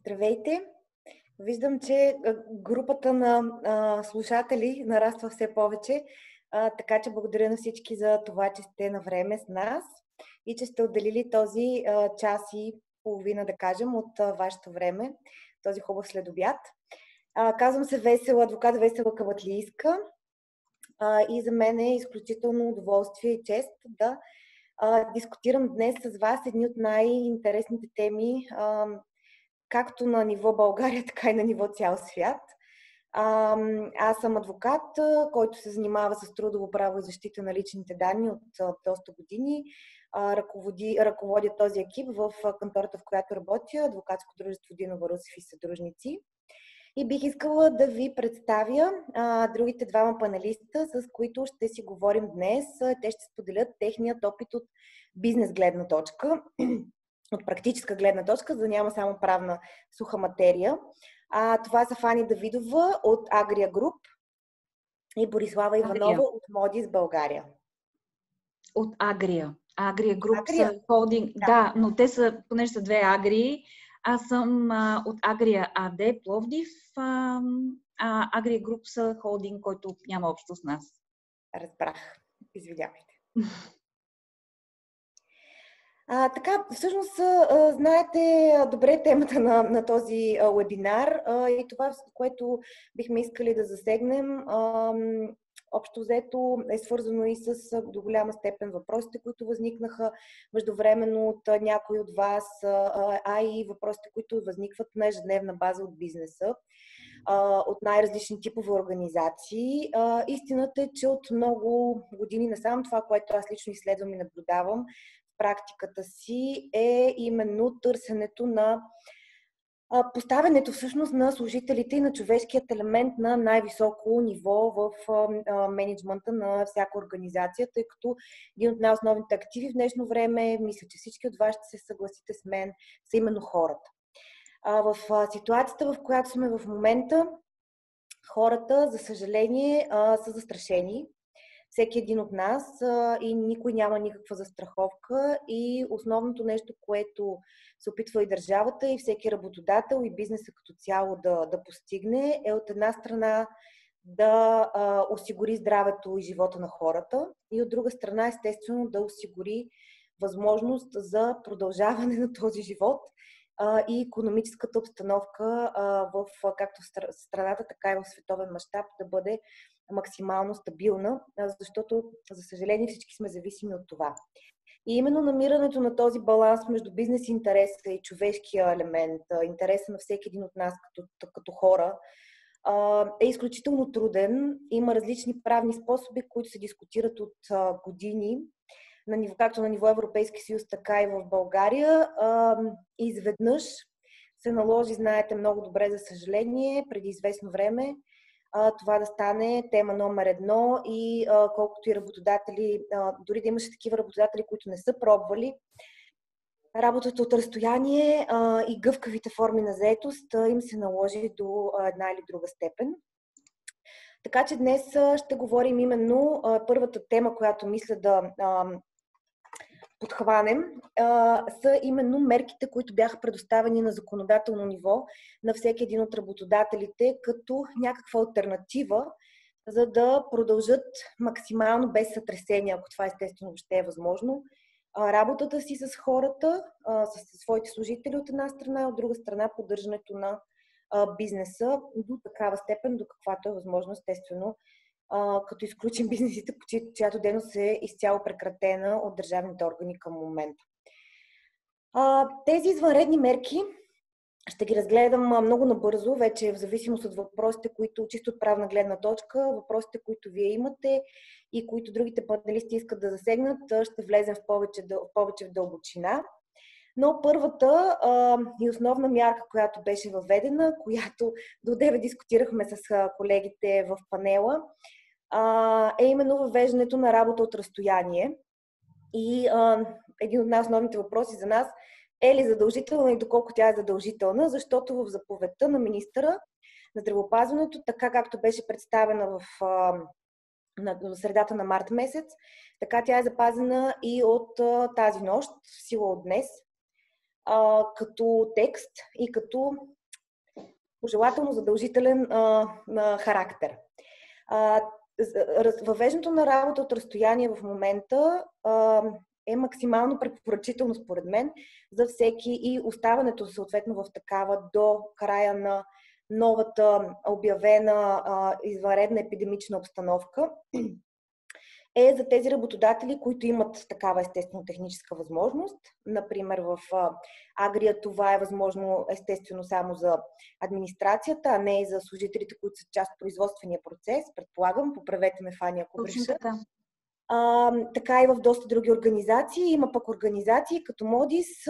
Здравейте! Виждам, че групата на а, слушатели нараства все повече, а, така че благодаря на всички за това, че сте на време с нас и че сте отделили този а, час и половина, да кажем, от а, вашето време, този хубав следобяд. А, казвам се Весела, адвокат Весела Каватлийска а, и за мен е изключително удоволствие и чест да а, дискутирам днес с вас едни от най-интересните теми, а, както на ниво България, така и на ниво цял свят. Аз съм адвокат, който се занимава с трудово право и защита на личните данни от доста години. Ръководи, ръководя този екип в кантората, в която работя, адвокатско дружество Динова Русев и съдружници. И бих искала да ви представя а, другите двама панелиста, с които ще си говорим днес. Те ще споделят техният опит от бизнес гледна точка, от практическа гледна точка, за да няма само правна суха материя. А, това са Фани Давидова от Агрия Груп и Борислава Иванова Агрия. от Модис България. От Агрия. Агрия Груп Агрия? са холдинг. Да. да, но те са, понеже са две Агрии, аз съм а, от Агрия АД, Пловдив. А, а Агрия Груп са холдинг, който няма общо с нас. Разбрах. Извинявайте. А, така, всъщност, а, знаете добре темата на, на този а, вебинар а, и това, което бихме искали да засегнем, а, общо взето е свързано и с до голяма степен въпросите, които възникнаха междувременно от някой от вас, а и въпросите, които възникват на ежедневна база от бизнеса от най-различни типове организации. Истината е, че от много години насам това, което аз лично изследвам и наблюдавам, практиката си е именно търсенето на поставянето всъщност на служителите и на човешкият елемент на най-високо ниво в менеджмента на всяка организация, тъй като един от най-основните активи в днешно време, мисля, че всички от вас ще се съгласите с мен, са именно хората. В ситуацията, в която сме в момента, хората, за съжаление, са застрашени всеки един от нас и никой няма никаква застраховка. И основното нещо, което се опитва и държавата, и всеки работодател, и бизнеса като цяло да, да постигне, е от една страна да а, осигури здравето и живота на хората, и от друга страна, естествено, да осигури възможност за продължаване на този живот а, и економическата обстановка а, в както в страната, така и в световен мащаб да бъде максимално стабилна, защото, за съжаление, всички сме зависими от това. И именно намирането на този баланс между бизнес интереса и човешкия елемент, интереса на всеки един от нас като, като хора, е изключително труден. Има различни правни способи, които се дискутират от години, на ниво, както на ниво Европейски съюз, така и в България. Изведнъж се наложи, знаете много добре, за съжаление, преди известно време, това да стане тема номер едно и колкото и работодатели, дори да имаше такива работодатели, които не са пробвали, работата от разстояние и гъвкавите форми на заетост им се наложи до една или друга степен. Така че днес ще говорим именно първата тема, която мисля да подхванем, а, са именно мерките, които бяха предоставени на законодателно ниво на всеки един от работодателите, като някаква альтернатива, за да продължат максимално без сътресение, ако това естествено въобще е възможно, работата си с хората, с своите служители от една страна, от друга страна поддържането на бизнеса до такава степен, до каквато е възможно, естествено, като изключим бизнесите, чиято дейност е изцяло прекратена от държавните органи към момента. Тези извънредни мерки ще ги разгледам много набързо, вече в зависимост от въпросите, които чисто от правна гледна точка, въпросите, които вие имате и които другите панелисти искат да засегнат, ще влезем в повече, в повече в дълбочина. Но първата а, и основна мярка, която беше въведена, която до 9 дискутирахме с колегите в панела, а, е именно въвеждането на работа от разстояние. И а, един от най-основните въпроси за нас е ли задължителна и доколко тя е задължителна, защото в заповедта на министъра на здравеопазването, така както беше представена в, а, на, на средата на март месец, така тя е запазена и от а, тази нощ, сила от днес. а, като текст и като пожелателно задължителен а, на характер. А, въвеждането на работа от разстояние в момента е максимално препоръчително според мен за всеки и оставането съответно в такава до края на новата обявена извънредна епидемична обстановка е за тези работодатели, които имат такава естествено техническа възможност. Например, в Агрия това е възможно естествено само за администрацията, а не и за служителите, които са част от производствения процес. Предполагам, поправете ме, Фани, ако греша. Така. А, така и в доста други организации. Има пък организации като Модис,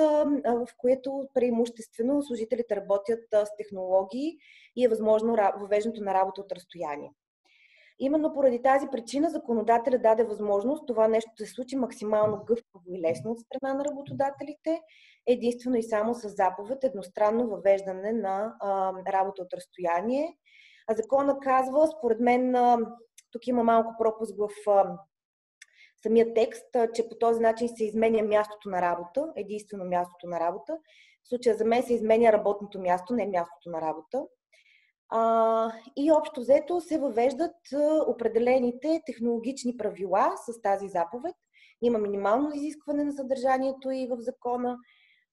в което преимуществено служителите работят с технологии и е възможно въвеждането на работа от разстояние. Именно поради тази причина законодателя даде възможност това нещо да се случи максимално гъвкаво и лесно от страна на работодателите, единствено и само с заповед, едностранно въвеждане на а, работа от разстояние. А закона казва, според мен, а, тук има малко пропуск в а, самия текст, а, че по този начин се изменя мястото на работа, единствено мястото на работа. В случая за мен се изменя работното място, не мястото на работа. А, и общо взето се въвеждат определените технологични правила с тази заповед. Има минимално изискване на съдържанието и в закона,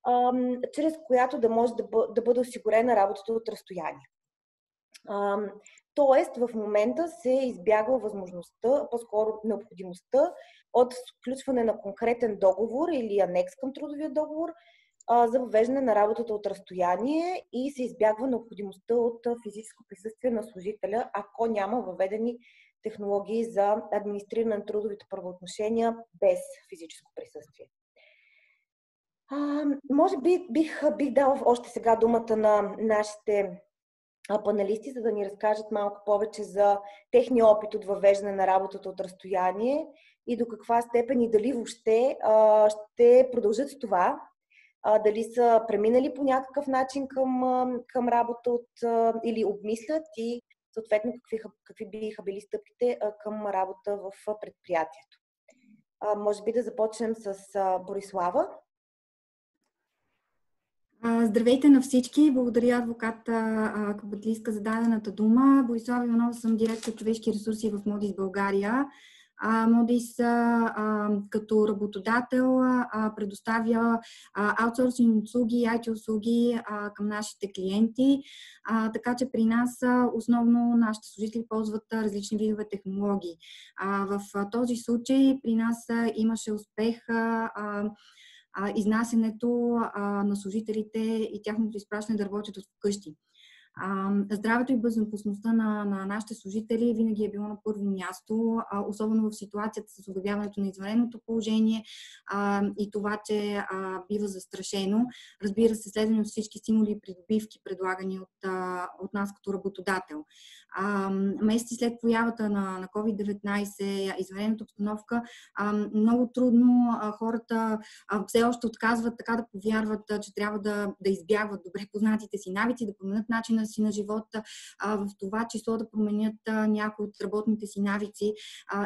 а, чрез която да може да, бъ, да бъде осигурена работата от разстояние. А, тоест, в момента се избягва възможността, по-скоро необходимостта от включване на конкретен договор или анекс към трудовия договор, за въвеждане на работата от разстояние и се избягва необходимостта от физическо присъствие на служителя, ако няма въведени технологии за администриране на трудовите правоотношения без физическо присъствие. А, може би бих, бих дала още сега думата на нашите паналисти, за да ни разкажат малко повече за техния опит от въвеждане на работата от разстояние и до каква степен и дали въобще а, ще продължат с това дали са преминали по някакъв начин към, към работа от, или обмислят и съответно какви, какви биха били стъпките към работа в предприятието. Може би да започнем с Борислава. Здравейте на всички! Благодаря адвоката Кабатлийска за дадената дума. Борислава Иванова съм директор човешки ресурси в Модис България. Модис като работодател предоставя аутсорсинг услуги, IT услуги към нашите клиенти, така че при нас основно нашите служители ползват различни видове технологии. В този случай при нас имаше успех изнасянето на служителите и тяхното изпращане да работят от вкъщи. А, здравето и безопасността на, на нашите служители винаги е било на първо място, а, особено в ситуацията с обявяването на извънредното положение а, и това, че а, бива застрашено. Разбира се, следваме всички стимули и придобивки, предлагани от, а, от нас като работодател. А, месеци след появата на, на COVID-19, извънредната обстановка, а, много трудно хората все още отказват така да повярват, че трябва да, да избягват добре познатите си навици, да променят начина си на живота, в това число да променят някои от работните си навици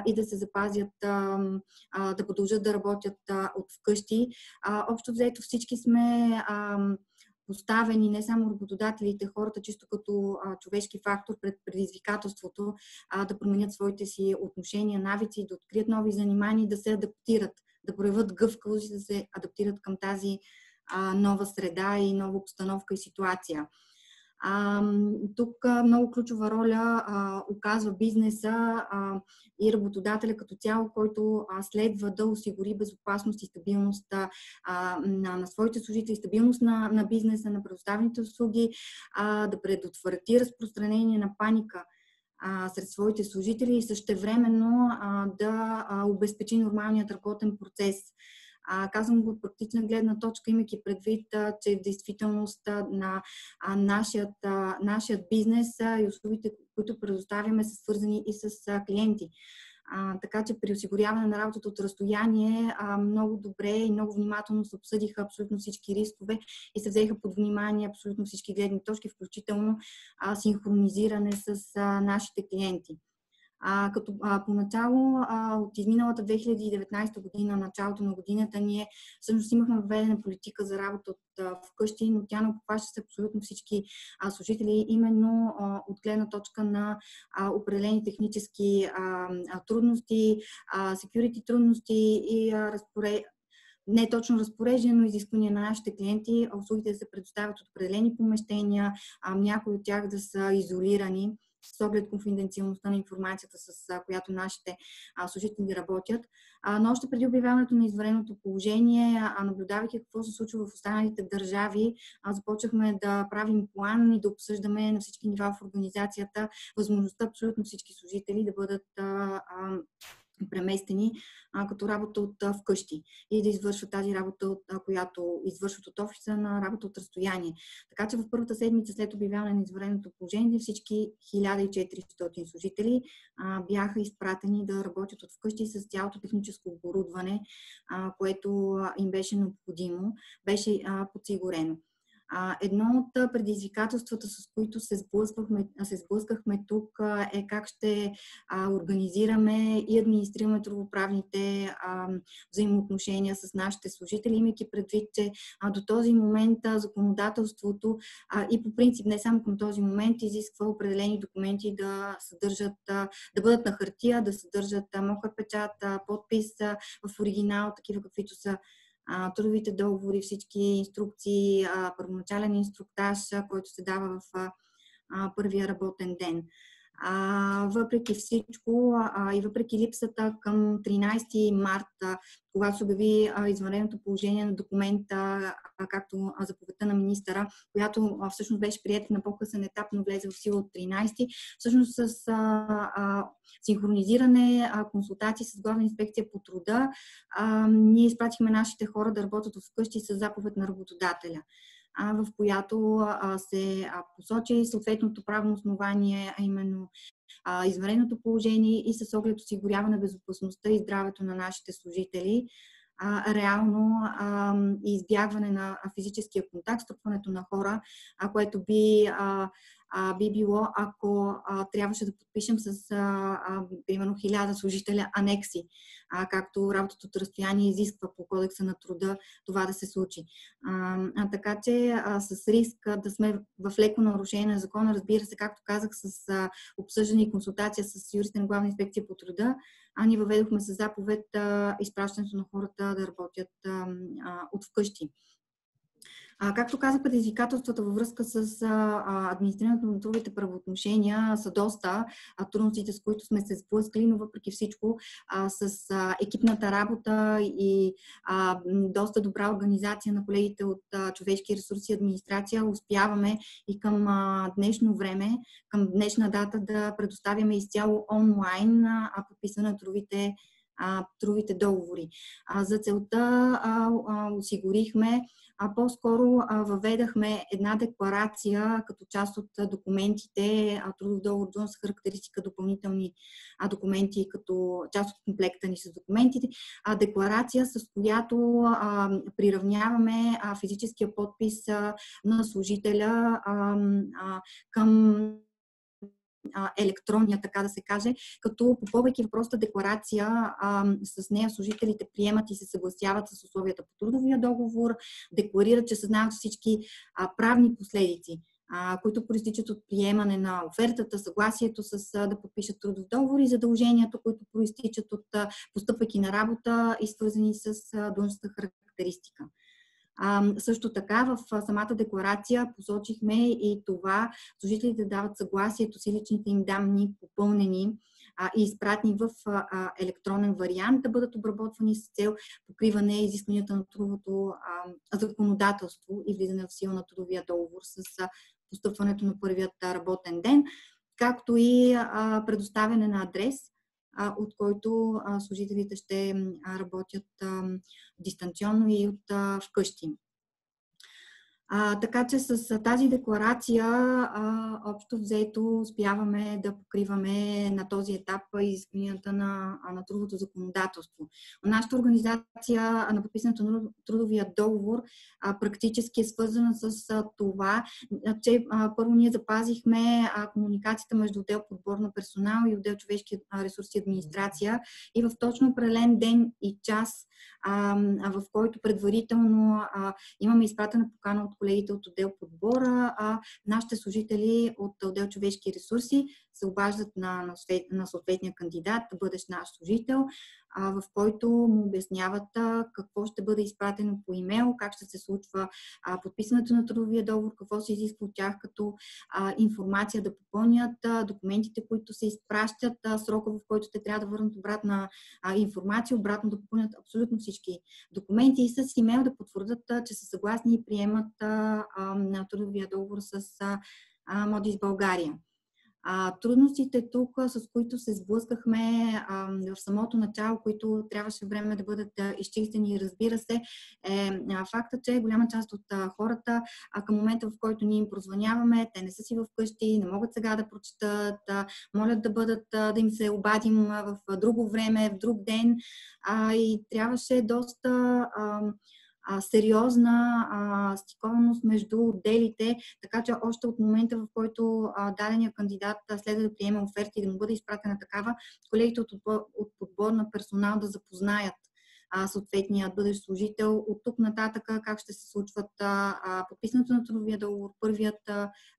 и да се запазят, да продължат да работят от вкъщи. Общо взето всички сме поставени не само работодателите, хората чисто като а, човешки фактор пред предизвикателството а, да променят своите си отношения, навици, да открият нови занимания, да се адаптират, да проявят гъвкавост и да се адаптират към тази а, нова среда и нова обстановка и ситуация. А, тук много ключова роля а, оказва бизнеса а, и работодателя като цяло, който а, следва да осигури безопасност и стабилност а, на, на своите служители, стабилност на, на бизнеса, на предоставените услуги, а, да предотврати разпространение на паника а, сред своите служители и същевременно а, да а, обезпечи нормалният работен процес. А, казвам го от практична гледна точка, имайки предвид, а, че в действителност на а, нашият, а, нашият бизнес а, и услугите, които предоставяме, са свързани и с а, клиенти. А, така че при осигуряване на работата от разстояние а, много добре и много внимателно се обсъдиха абсолютно всички рискове и се взеха под внимание абсолютно всички гледни точки, включително а, синхронизиране с а, нашите клиенти. А, като а, поначало а, от изминалата 2019 година, началото на годината, ние всъщност имахме введена политика за работа от а, вкъщи, но тя не обхваща се абсолютно всички а, служители, именно а, от гледна точка на а, определени технически а, а, трудности, а, security трудности и а, разпоред не точно разпореждане, но изисквания на нашите клиенти, услугите да се предоставят от определени помещения, а, някои от тях да са изолирани с оглед конфиденциалността на информацията, с която нашите служители работят. Но още преди обявяването на извареното положение, наблюдавайки какво се случва в останалите държави, започнахме да правим план и да обсъждаме на всички нива в организацията възможността абсолютно всички служители да бъдат преместени а, като работа от вкъщи и да извършват тази работа, от, а, която извършват от офиса на работа от разстояние. Така че в първата седмица след обявяване на извареното положение всички 1400 служители а, бяха изпратени да работят от вкъщи с цялото техническо оборудване, а, което им беше необходимо, беше а, подсигурено. А, едно от предизвикателствата, с които се, сблъскахме, се сблъскахме тук е как ще а, организираме и администрираме трудоправните а, взаимоотношения с нашите служители, имайки предвид, че а, до този момент а, законодателството а, и по принцип не само към този момент изисква определени документи да съдържат, а, да бъдат на хартия, да съдържат мокър печат, а, подпис а, в оригинал, такива каквито са трудовите договори, всички инструкции, първоначален инструктаж, който се дава в първия работен ден. А, въпреки всичко а, и въпреки липсата към 13 марта, когато се обяви извънредното положение на документа, а, както заповедта на министъра, която а, всъщност беше приятел на по-късен етап, но влезе в сила от 13, всъщност с а, а, синхронизиране, а, консултации с главна инспекция по труда, а, ние изпратихме нашите хора да работят вкъщи с заповед на работодателя в която се посочи съответното правно основание, а именно извареното положение и с оглед осигуряване безопасността и здравето на нашите служители, реално избягване на физическия контакт, струпването на хора, което би би било, ако трябваше да подпишем с, примерно, хиляда служителя анекси, както работата от разстояние изисква по кодекса на труда това да се случи. Така че с риск да сме в леко нарушение на закона, разбира се, както казах, с обсъждане и консултация с юриста на главна инспекция по труда, а ни въведохме с заповед изпращането на хората да работят от вкъщи. А, както казах, предизвикателствата във връзка с а, администрирането на трудовите правоотношения са доста а, трудностите, с които сме се сблъскали, но въпреки всичко а, с а, екипната работа и а, доста добра организация на колегите от а, човешки ресурси и администрация успяваме и към а, днешно време, към днешна дата да предоставяме изцяло онлайн а, подписане на трудовите трудовите договори. За целта осигурихме а по-скоро въведахме една декларация като част от документите, трудов договор с характеристика допълнителни документи като част от комплекта ни с документите, декларация с която приравняваме физическия подпис на служителя към електронния, така да се каже, като попълвайки въпросата декларация, а, с нея служителите приемат и се съгласяват с условията по трудовия договор, декларират, че съзнават всички а, правни последици които проистичат от приемане на офертата, съгласието с да подпишат трудов договор и задълженията, които проистичат от постъпвайки на работа и свързани с длъжността характеристика. Също така в самата декларация посочихме и това служителите дават съгласието си личните им данни попълнени и изпратни в електронен вариант да бъдат обработвани с цел покриване изискванията на трудовото законодателство и влизане в сила на трудовия договор с постъпването на първият работен ден, както и предоставяне на адрес от който служителите ще работят дистанционно и от вкъщи. А, така че с тази декларация а, общо взето успяваме да покриваме на този етап изискванията на, на трудовото законодателство. Нашата организация на подписането на трудовия договор а, практически е свързана с а, това, че а, първо ние запазихме а, комуникацията между отдел подбор на персонал и отдел човешки ресурси и администрация и в точно определен ден и час в който предварително имаме изпратена покана от колегите от отдел подбора, нашите служители от отдел човешки ресурси се обаждат на, на съответния кандидат, да бъдеш наш служител, в който му обясняват какво ще бъде изпратено по имейл, как ще се случва подписването на трудовия договор, какво се изисква от тях като информация да попълнят, документите, които се изпращат, срока, в който те трябва да върнат обратна информация, обратно да попълнят абсолютно всички документи и с имейл да потвърдат, че са съгласни и приемат трудовия договор с Модис България. А, трудностите тук, с които се сблъскахме а, в самото начало, които трябваше време да бъдат а, изчистени, разбира се, е а, факта, че голяма част от а, хората а, към момента, в който ние им прозвъняваме, те не са си вкъщи, не могат сега да прочитат, а, молят да бъдат, а, да им се обадим в друго време, в друг ден. А, и трябваше доста а, а, сериозна а, стикованост между отделите, така че още от момента, в който а, дадения кандидат следва да приеме оферти и да му бъде изпратена такава, колегите от, от подбор на персонал да запознаят а, съответния бъдещ служител. От тук нататък как ще се случват а, подписането на трудовия договор, първият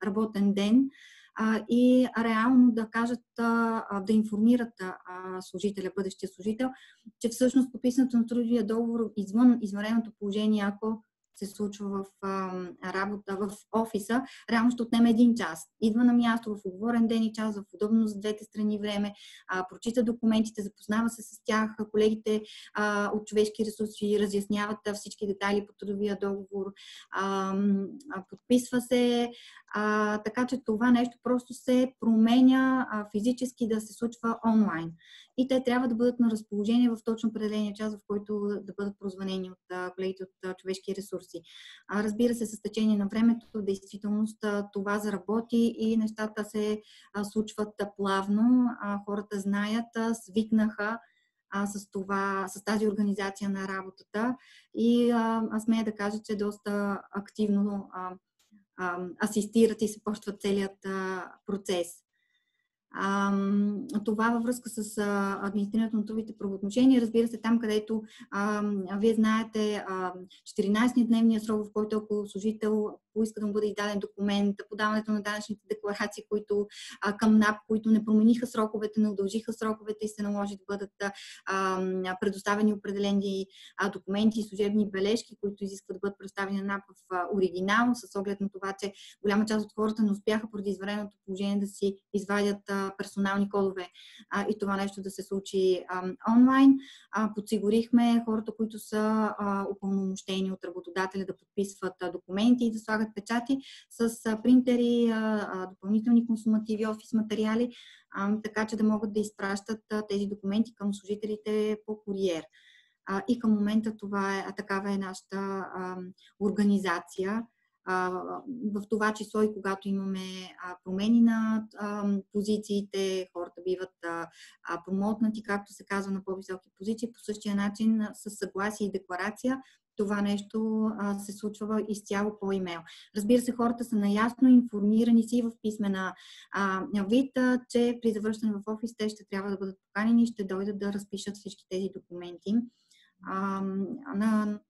работен ден и реално да кажат, да информират служителя, бъдещия служител, че всъщност подписането на трудовия договор извън извънредното положение, ако се случва в а, работа в офиса, реално ще отнеме един час. Идва на място в оговорен ден и час, в удобно за двете страни време, а, прочита документите, запознава се с тях, колегите а, от човешки ресурси разясняват всички детайли по трудовия договор, а, подписва се, а, така че това нещо просто се променя а, физически да се случва онлайн. И те трябва да бъдат на разположение в точно определения час, в който да бъдат прозванени от а, колегите от а, човешки ресурси. А, разбира се, с течение на времето, действителност това заработи и нещата се а, случват а, плавно. А, хората знаят, а, свикнаха а, с, това, с тази организация на работата и а, аз смея да кажа, че доста активно а, асистират и се почва целият процес. Това във връзка с а, администрирането на трудовите правоотношения, разбира се, там където вие знаете 14-дневния срок, в който ако служител поиска да му бъде издаден документ, подаването на данъчните декларации, които а, към НАП, които не промениха сроковете, не удължиха сроковете и се наложи да бъдат а, предоставени определени а, документи и служебни бележки, които изискват да бъдат представени на НАП в оригинал, с оглед на това, че голяма част от хората не успяха поради извареното положение да си извадят а, персонални кодове а, и това нещо да се случи а, онлайн. А, подсигурихме хората, които са упълномощени от работодателя да подписват а, документи и да слагат слагат печати с принтери, допълнителни консумативи, офис материали, така че да могат да изпращат тези документи към служителите по куриер. И към момента това е, такава е нашата организация в това число и когато имаме промени на позициите, хората биват промотнати, както се казва, на по-високи позиции, по същия начин с съгласие и декларация това нещо а, се случва изцяло по имейл. Разбира се, хората са наясно информирани си в писмена а, вид, че при завършване в офис те ще трябва да бъдат поканени и ще дойдат да разпишат всички тези документи а, на,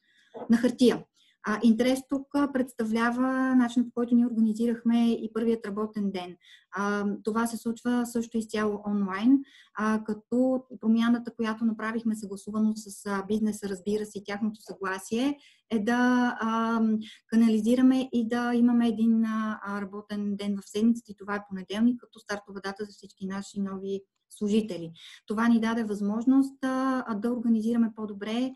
на хартия. А, интерес тук представлява начинът по който ние организирахме и първият работен ден. А, това се случва също изцяло онлайн, а, като промяната, която направихме съгласувано с а, бизнеса, разбира се, тяхното съгласие, е да а, канализираме и да имаме един а, работен ден в седмицата и това е понеделник, като стартова дата за всички наши нови служители. Това ни даде възможност да организираме по-добре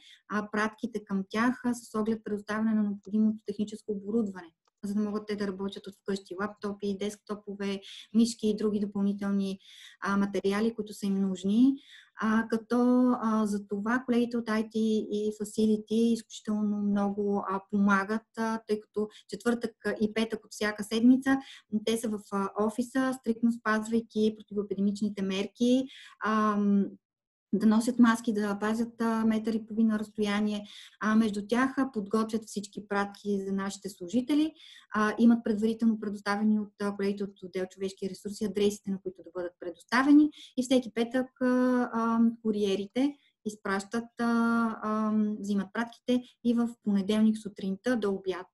пратките към тях с оглед предоставяне на необходимото техническо оборудване за да могат те да работят от вкъщи. Лаптопи, десктопове, мишки и други допълнителни а, материали, които са им нужни. А, като а, за това колегите от IT и Facility изключително много а, помагат, а, тъй като четвъртък и петък от всяка седмица те са в а, офиса, стрикно спазвайки противоепидемичните мерки. А, да носят маски, да пазят метър и половина разстояние. А между тях подготвят всички пратки за нашите служители. А, имат предварително предоставени от колегите от отдел човешки ресурси адресите, на които да бъдат предоставени. И всеки петък а, а, куриерите изпращат, взимат пратките и в понеделник сутринта до обяд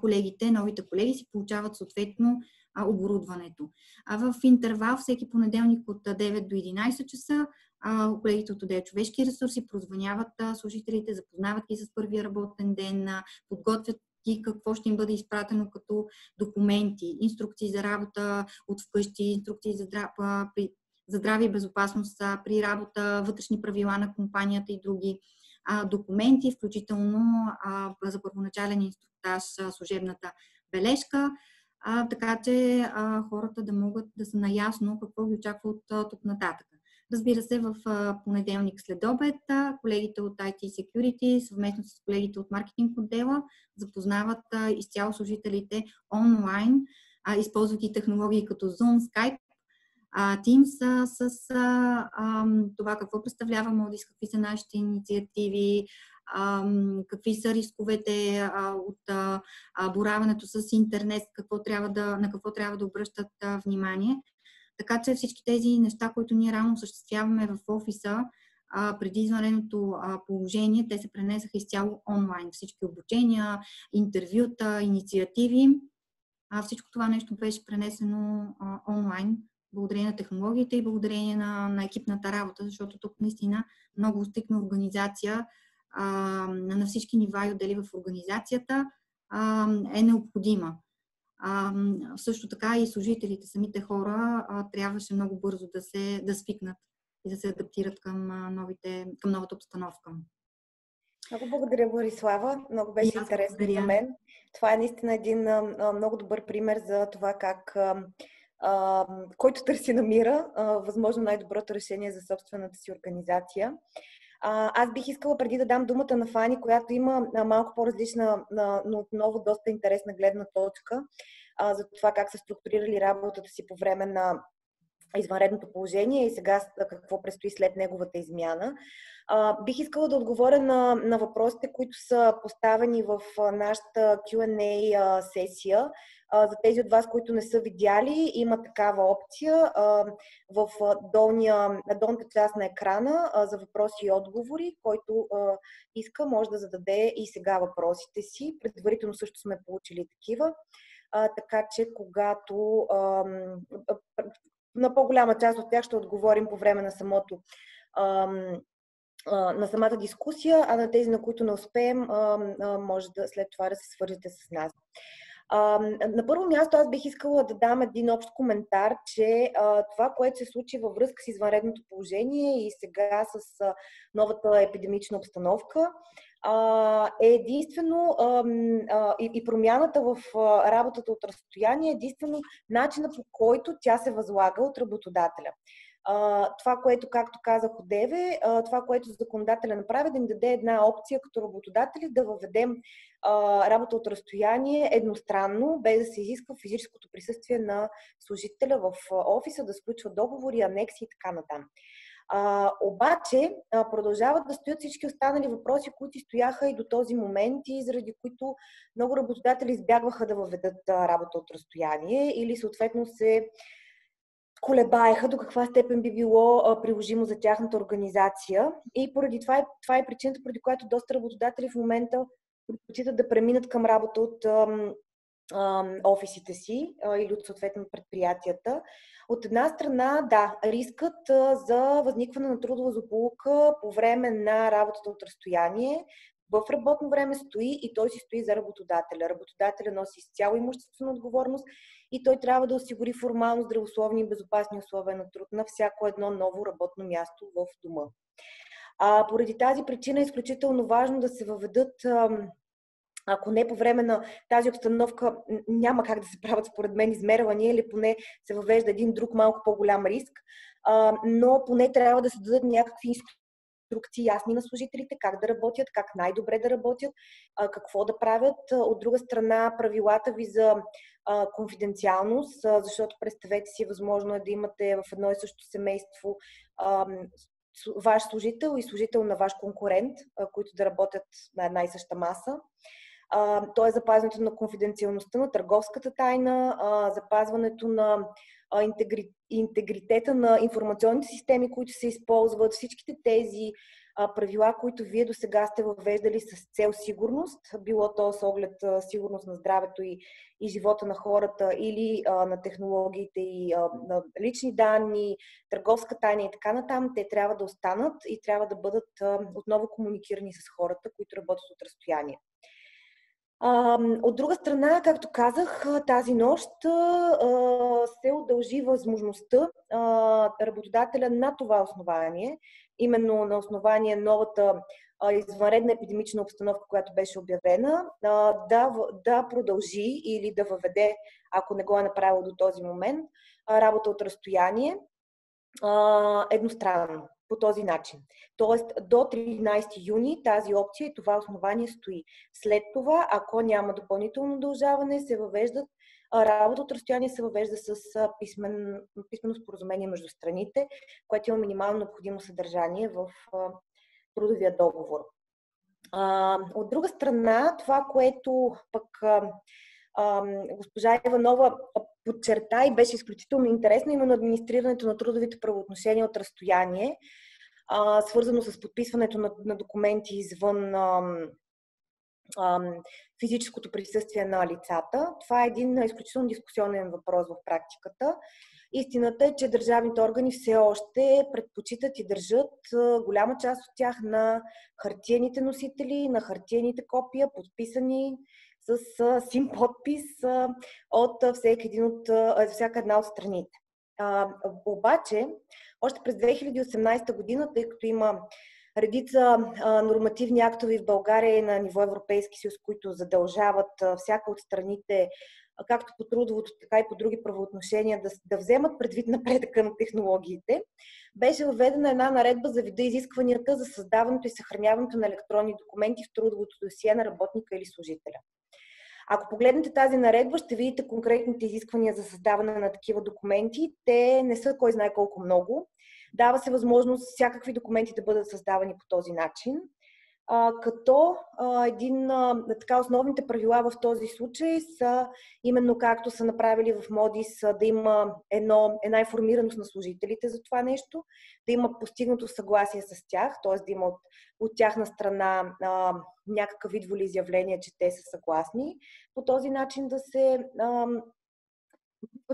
колегите, новите колеги си получават съответно оборудването. А в интервал всеки понеделник от 9 до 11 часа колегите от отдел човешки ресурси прозваняват служителите, запознават ги с първия работен ден, подготвят и какво ще им бъде изпратено като документи, инструкции за работа от вкъщи, инструкции за, при, за здраве и безопасност при работа, вътрешни правила на компанията и други а, документи, включително а, за първоначален инструктаж служебната бележка, а, така че а, хората да могат да са наясно какво ги очаква от тук нататък. Разбира се, в понеделник след обед колегите от IT Security съвместно с колегите от маркетинг отдела запознават изцяло служителите онлайн, използвайки технологии като Zoom, Skype, Teams с това какво представлява Модис, какви са нашите инициативи, какви са рисковете от бораването с интернет, какво трябва да, на какво трябва да обръщат внимание. Така че всички тези неща, които ние рано осъществяваме в офиса, преди извънредното положение, те се пренесаха изцяло онлайн. Всички обучения, интервюта, инициативи. Всичко това нещо беше пренесено онлайн, благодарение на технологиите и благодарение на, на екипната работа, защото тук наистина много стикна организация а, на всички нива и отдели в организацията а, е необходима. А, също така и служителите, самите хора, а, трябваше много бързо да се да свикнат и да се адаптират към, новите, към новата обстановка. Много благодаря, Борислава. Много беше интересно благодаря. за мен. Това е наистина един а, много добър пример за това как а, а, който търси намира а, възможно най-доброто решение за собствената си организация. Аз бих искала преди да дам думата на Фани, която има малко по-различна, но отново доста интересна гледна точка за това как са структурирали работата си по време на извънредното положение и сега какво предстои след неговата измяна. Бих искала да отговоря на, на въпросите, които са поставени в нашата Q&A сесия. За тези от вас, които не са видяли, има такава опция в долния, долната част на екрана за въпроси и отговори, който иска, може да зададе и сега въпросите си. Предварително също сме получили такива. Така че, когато на по-голяма част от тях ще отговорим по време на самото на самата дискусия, а на тези, на които не успеем, може да след това да се свържете с нас. На първо място аз бих искала да дам един общ коментар, че това, което се случи във връзка с извънредното положение и сега с новата епидемична обстановка, е единствено и промяната в работата от разстояние е единствено начина по който тя се възлага от работодателя. Това, което, както казах от Деве, това, което законодателя направи, да ни даде една опция като работодатели да въведем работа от разстояние едностранно, без да се изисква физическото присъствие на служителя в офиса, да сключва договори, анекси и така натам. А, обаче а, продължават да стоят всички останали въпроси, които стояха и до този момент и заради които много работодатели избягваха да въведат а, работа от разстояние или съответно се колебаеха до каква степен би било а, приложимо за тяхната организация. И поради това е, това е причината, поради която доста работодатели в момента предпочитат да преминат към работа от офисите си или от съответно предприятията. От една страна, да, рискът за възникване на трудова злополука по време на работата от разстояние в работно време стои и той си стои за работодателя. Работодателя носи изцяло имуществена отговорност и той трябва да осигури формално здравословни и безопасни условия на труд на всяко едно ново работно място в дома. А, поради тази причина е изключително важно да се въведат ако не по време на тази обстановка, няма как да се правят според мен измервания или поне се въвежда един друг малко по-голям риск, но поне трябва да се дадат някакви инструкции ясни на служителите, как да работят, как най-добре да работят, какво да правят. От друга страна, правилата ви за а, конфиденциалност, защото представете си, възможно е да имате в едно и също семейство ваш служител и служител на ваш конкурент, които да работят на една и съща маса. То е запазването на конфиденциалността на търговската тайна, запазването на интегри, интегритета на информационните системи, които се използват, всичките тези правила, които вие до сега сте въвеждали с цел сигурност, било то с оглед сигурност на здравето и, и живота на хората или а, на технологиите и а, на лични данни, търговска тайна и така натам, те трябва да останат и трябва да бъдат а, отново комуникирани с хората, които работят от разстояние. От друга страна, както казах, тази нощ се удължи възможността работодателя на това основание, именно на основание новата извънредна епидемична обстановка, която беше обявена, да, да продължи или да въведе, ако не го е направил до този момент, работа от разстояние едностранно по този начин. Тоест до 13 юни тази опция и това основание стои. След това, ако няма допълнително удължаване, се въвеждат работа от разстояние се въвежда с писмен, писмено споразумение между страните, което има минимално необходимо съдържание в трудовия договор. От друга страна, това, което пък госпожа Иванова подчерта и беше изключително интересно, именно администрирането на трудовите правоотношения от разстояние, а, свързано с подписването на, на документи извън а, а, физическото присъствие на лицата. Това е един изключително дискусионен въпрос в практиката. Истината е, че държавните органи все още предпочитат и държат голяма част от тях на хартиените носители, на хартиените копия, подписани с сим подпис от всеки един от, всяка една от страните. А, обаче, още през 2018 година, тъй като има редица нормативни актове в България и на ниво Европейски съюз, които задължават всяка от страните, както по трудовото, така и по други правоотношения, да, да вземат предвид напредъка на технологиите, беше въведена една наредба за вида изискванията за създаването и съхраняването на електронни документи в трудовото досие на работника или служителя. Ако погледнете тази наредба, ще видите конкретните изисквания за създаване на такива документи. Те не са кой знае колко много. Дава се възможност всякакви документи да бъдат създавани по този начин а, като а, един, а, така, основните правила в този случай са именно както са направили в Модис, да има едно, една информираност на служителите за това нещо, да има постигнато съгласие с тях, т.е. да има от, от тяхна страна а, някакъв вид волеизявление, че те са съгласни. По този начин да се а,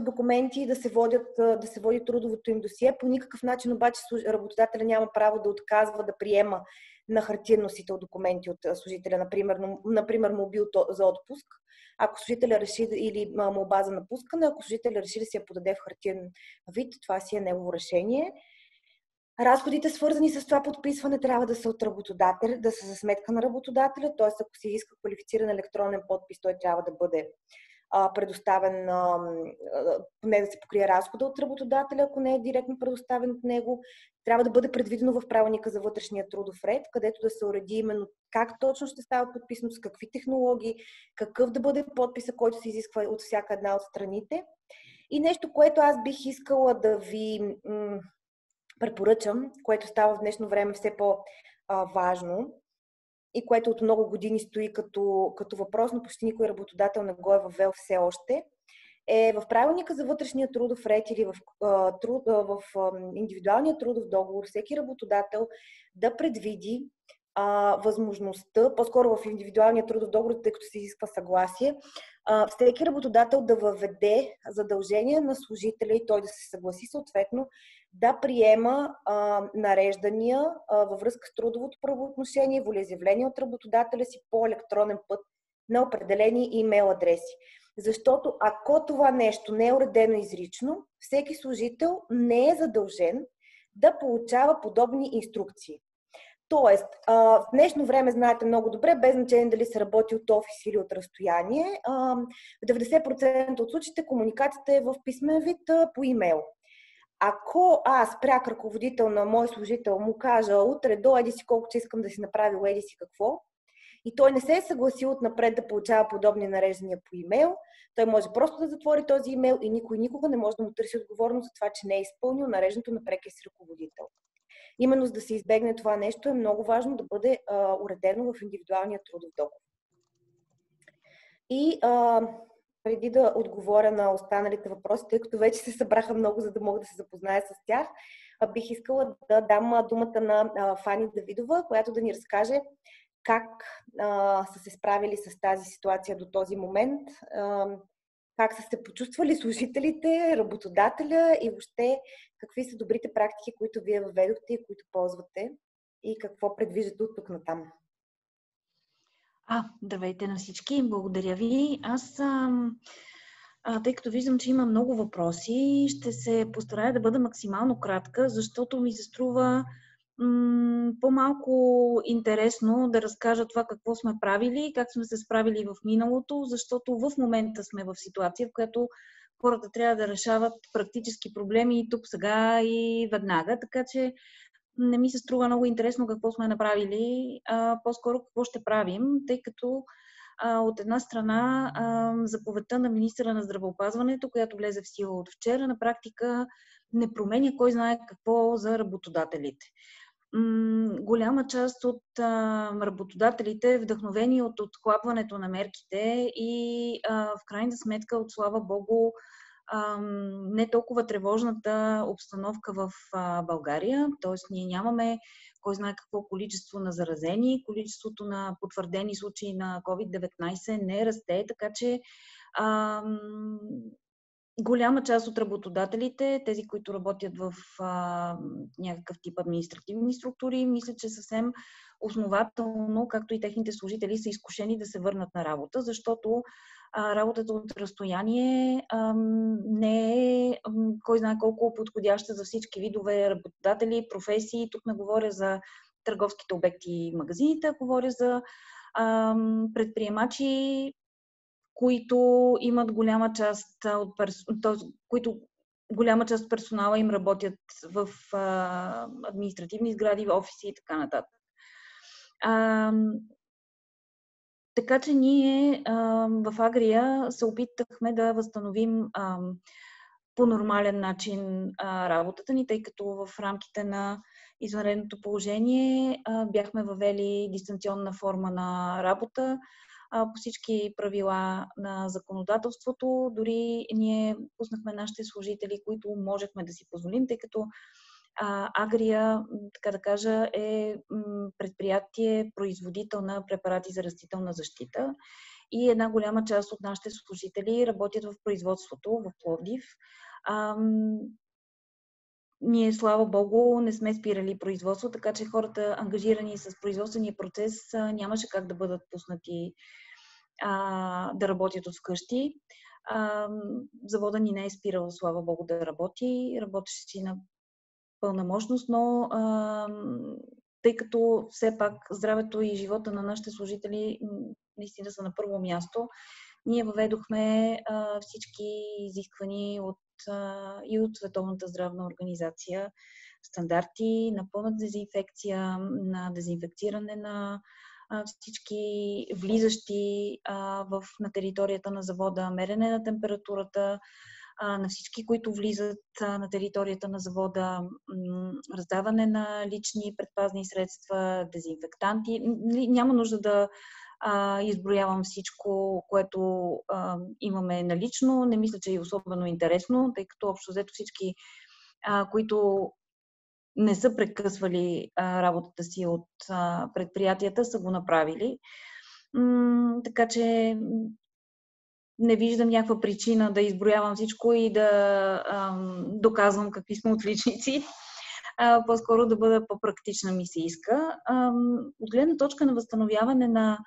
документи да се, водят, да се води трудовото им досие. По никакъв начин обаче работодателя няма право да отказва да приема на хартиен носител документи от служителя, например, например мобил за отпуск. Ако служителя реши или молба за напускане, ако служителя реши да си я подаде в хартиен вид, това си е негово решение. Разходите, свързани с това подписване, трябва да са от работодателя, да са за сметка на работодателя, т.е. ако се иска квалифициран електронен подпис, той трябва да бъде предоставен, поне да се покрие разхода от работодателя, ако не е директно предоставен от него. Трябва да бъде предвидено в правилника за вътрешния трудов ред, където да се уреди именно как точно ще става подписано, с какви технологии, какъв да бъде подписа, който се изисква от всяка една от страните. И нещо, което аз бих искала да ви м- препоръчам, което става в днешно време все по-важно, и което от много години стои като, като въпрос, но почти никой работодател не го е въвел все още, е в правилника за вътрешния трудов ред или в, труд, в индивидуалния трудов договор всеки работодател да предвиди а, възможността, по-скоро в индивидуалния трудов договор, тъй като се изисква съгласие, а, всеки работодател да въведе задължение на служителя и той да се съгласи съответно да приема а, нареждания а, във връзка с трудовото правоотношение, волеизявление от работодателя си по електронен път на определени имейл адреси. Защото ако това нещо не е уредено изрично, всеки служител не е задължен да получава подобни инструкции. Тоест, в днешно време знаете много добре, без значение дали се работи от офис или от разстояние, в 90% от случаите комуникацията е в писмен вид по имейл. Ако аз, пряк ръководител на мой служител, му кажа утре до еди си колко че искам да си направи еди си какво, и той не се е съгласил отнапред да получава подобни нареждания по имейл, той може просто да затвори този имейл и никой никога не може да му търси отговорност за това, че не е изпълнил нареждането на прекия си ръководител. Именно за да се избегне това нещо е много важно да бъде а, уредено в индивидуалния трудов договор. И а, преди да отговоря на останалите въпроси, тъй като вече се събраха много, за да мога да се запозная с тях, бих искала да дам думата на Фани Давидова, която да ни разкаже как а, са се справили с тази ситуация до този момент, а, как са се почувствали служителите, работодателя и въобще какви са добрите практики, които вие въведохте и които ползвате и какво предвиждате от тук натам. А, здравейте на всички, благодаря ви. Аз, а, а, тъй като виждам, че има много въпроси, ще се постарая да бъда максимално кратка, защото ми се струва по-малко интересно да разкажа това какво сме правили, как сме се справили в миналото, защото в момента сме в ситуация, в която хората трябва да решават практически проблеми и тук, сега и веднага. Така че не ми се струва много интересно какво сме направили, а по-скоро какво ще правим, тъй като а, от една страна а, заповедта на министра на здравеопазването, която влезе в сила от вчера, на практика не променя кой знае какво за работодателите. Голяма част от а, работодателите, вдъхновени от отхлапването на мерките и а, в крайна сметка, от слава Богу, не толкова тревожната обстановка в България, т.е. ние нямаме кой знае какво количество на заразени, количеството на потвърдени случаи на COVID-19 не расте, така че голяма част от работодателите, тези, които работят в а, някакъв тип административни структури, мисля, че съвсем основателно, както и техните служители, са изкушени да се върнат на работа, защото а, работата от разстояние а, не е кой знае колко подходяща за всички видове работодатели, професии. Тук не говоря за търговските обекти и магазините, говоря за предприемачи, които имат голяма част от перс... които голяма част от персонала им работят в а, административни сгради, в офиси и така нататък. А, така че ние а, в Агрия се опитахме да възстановим а, по нормален начин а, работата ни, тъй като в рамките на извънредното положение а, бяхме въвели дистанционна форма на работа по всички правила на законодателството. Дори ние пуснахме нашите служители, които можехме да си позволим, тъй като Агрия, така да кажа, е предприятие, производител на препарати за растителна защита. И една голяма част от нашите служители работят в производството в Пловдив. Ние, слава Богу, не сме спирали производство, така че хората, ангажирани с производствения процес, нямаше как да бъдат пуснати а, да работят от вкъщи. А, завода ни не е спирал, слава Богу, да работи. Работеше си на пълна мощност, но а, тъй като все пак здравето и живота на нашите служители наистина са на първо място, ние въведохме а, всички изисквани от, и от Световната здравна организация стандарти на пълна дезинфекция, на дезинфекциране на всички влизащи в, на територията на завода, мерене на температурата, на всички, които влизат на територията на завода, раздаване на лични предпазни средства, дезинфектанти. Няма нужда да а, изброявам всичко, което а, имаме налично. Не мисля, че е особено интересно, тъй като общо взето всички, а, които не са прекъсвали а, работата си от а, предприятията, са го направили. М- така че не виждам някаква причина да изброявам всичко и да ам, доказвам какви сме отличници. А, по-скоро да бъда по-практична ми се иска. От гледна точка на възстановяване на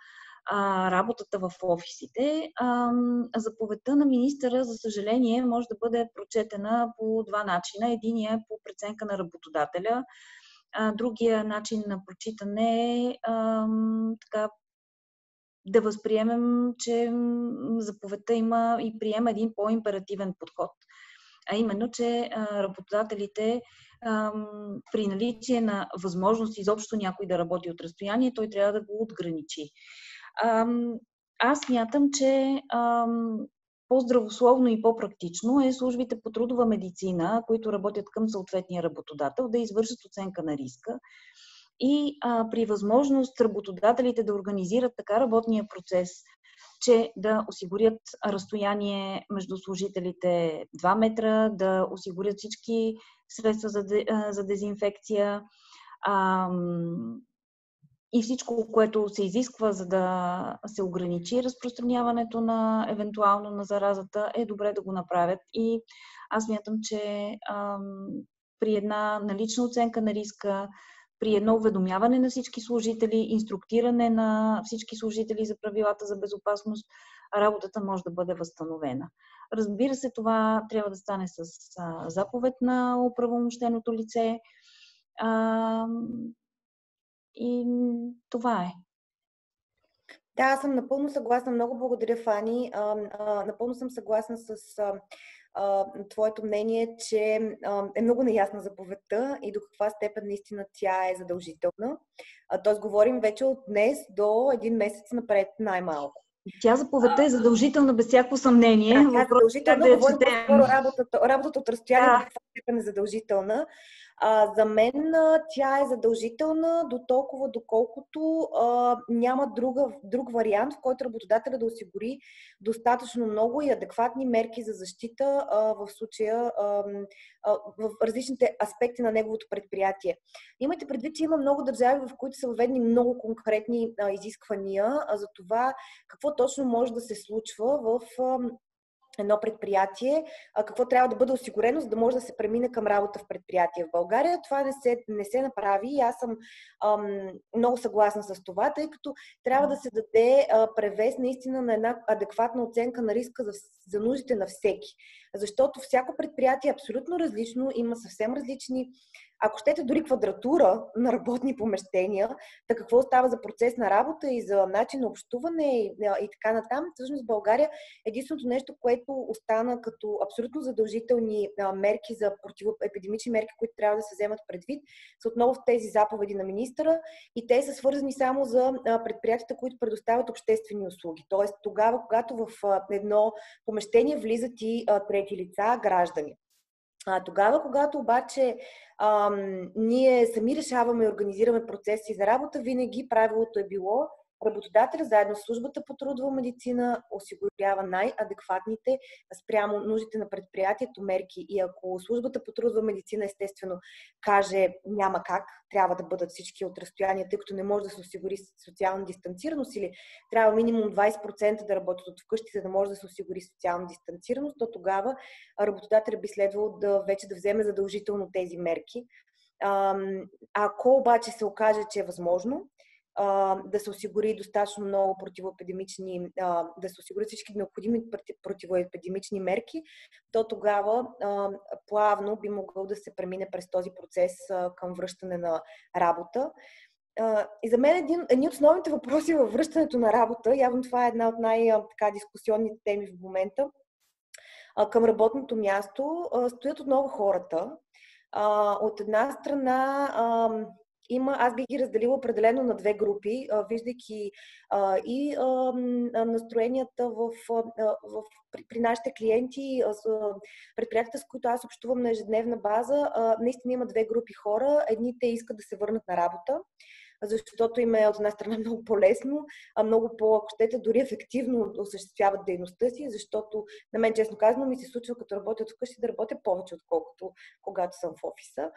а, работата в офисите. А, заповедта на министъра, за съжаление, може да бъде прочетена по два начина. Единият е по преценка на работодателя. А, другия начин на прочитане е така, да възприемем, че заповедта има и приема един по-императивен подход. А именно, че а, работодателите а, при наличие на възможност изобщо някой да работи от разстояние, той трябва да го отграничи. Аз мятам, че по-здравословно и по-практично е службите по трудова медицина, които работят към съответния работодател, да извършат оценка на риска и а, при възможност работодателите да организират така работния процес, че да осигурят разстояние между служителите 2 метра, да осигурят всички средства за, за дезинфекция. А, и всичко, което се изисква, за да се ограничи разпространяването на евентуално на заразата, е добре да го направят. И аз мятам, че а, при една налична оценка на риска, при едно уведомяване на всички служители, инструктиране на всички служители за правилата за безопасност, работата може да бъде възстановена. Разбира се, това трябва да стане с а, заповед на управомощеното лице. А, и това е. Да, аз съм напълно съгласна. Много благодаря, Фани. А, а, напълно съм съгласна с а, а, твоето мнение, че а, е много неясна заповедта и до каква степен наистина тя е задължителна. Тоест, говорим вече от днес до един месец напред най-малко. Тя заповедта е задължителна без всяко съмнение. Да, тя е задължителна. Да говорим работата, работата от разстояние да. степен е задължителна. А, за мен а, тя е задължителна до толкова, доколкото а, няма друга, друг вариант, в който работодателя да осигури достатъчно много и адекватни мерки за защита а, в случая а, а, в различните аспекти на неговото предприятие. Имайте предвид, че има много държави, в които са въведени много конкретни а, изисквания а, за това какво точно може да се случва в а, едно предприятие, какво трябва да бъде осигурено, за да може да се премине към работа в предприятие. В България това не се, не се направи и аз съм ам, много съгласна с това, тъй като трябва да се даде а, превес наистина на една адекватна оценка на риска за, за нуждите на всеки. Защото всяко предприятие е абсолютно различно, има съвсем различни ако щете дори квадратура на работни помещения, да какво става за процес на работа и за начин на общуване и, и така натам. Всъщност в България единственото нещо, което остана като абсолютно задължителни мерки за противоепидемични мерки, които трябва да се вземат предвид, са отново в тези заповеди на министъра и те са свързани само за предприятията, които предоставят обществени услуги. Тоест тогава, когато в едно помещение влизат и а, трети лица, граждани. А, тогава, когато обаче ам, ние сами решаваме и организираме процеси за работа, винаги правилото е било Работодателя заедно с службата по трудова медицина осигурява най-адекватните спрямо нуждите на предприятието мерки. И ако службата по трудова медицина естествено каже няма как, трябва да бъдат всички от разстояние, тъй като не може да се осигури социална дистанцираност или трябва минимум 20% да работят от вкъщи, за да може да се осигури социална дистанцираност, то тогава работодателя би следвало да вече да вземе задължително тези мерки. Ако обаче се окаже, че е възможно, да се осигури достатъчно много противоепидемични, да се осигурят всички необходими противоепидемични мерки, то тогава плавно би могъл да се премине през този процес към връщане на работа. И за мен един, едни от основните въпроси във връщането на работа, явно това е една от най-дискусионните теми в момента, към работното място, стоят отново хората. От една страна, има, аз бих ги разделила определено на две групи, а, виждайки а, и а, настроенията в, а, в, при, при нашите клиенти, предприятията, с които аз общувам на ежедневна база, а, наистина има две групи хора. Едните искат да се върнат на работа, защото им е от една страна много по-лесно, а много по, ако щете, дори ефективно осъществяват дейността си, защото на мен, честно казано, ми се случва като работя от вкъщи да работя повече, отколкото когато съм в офиса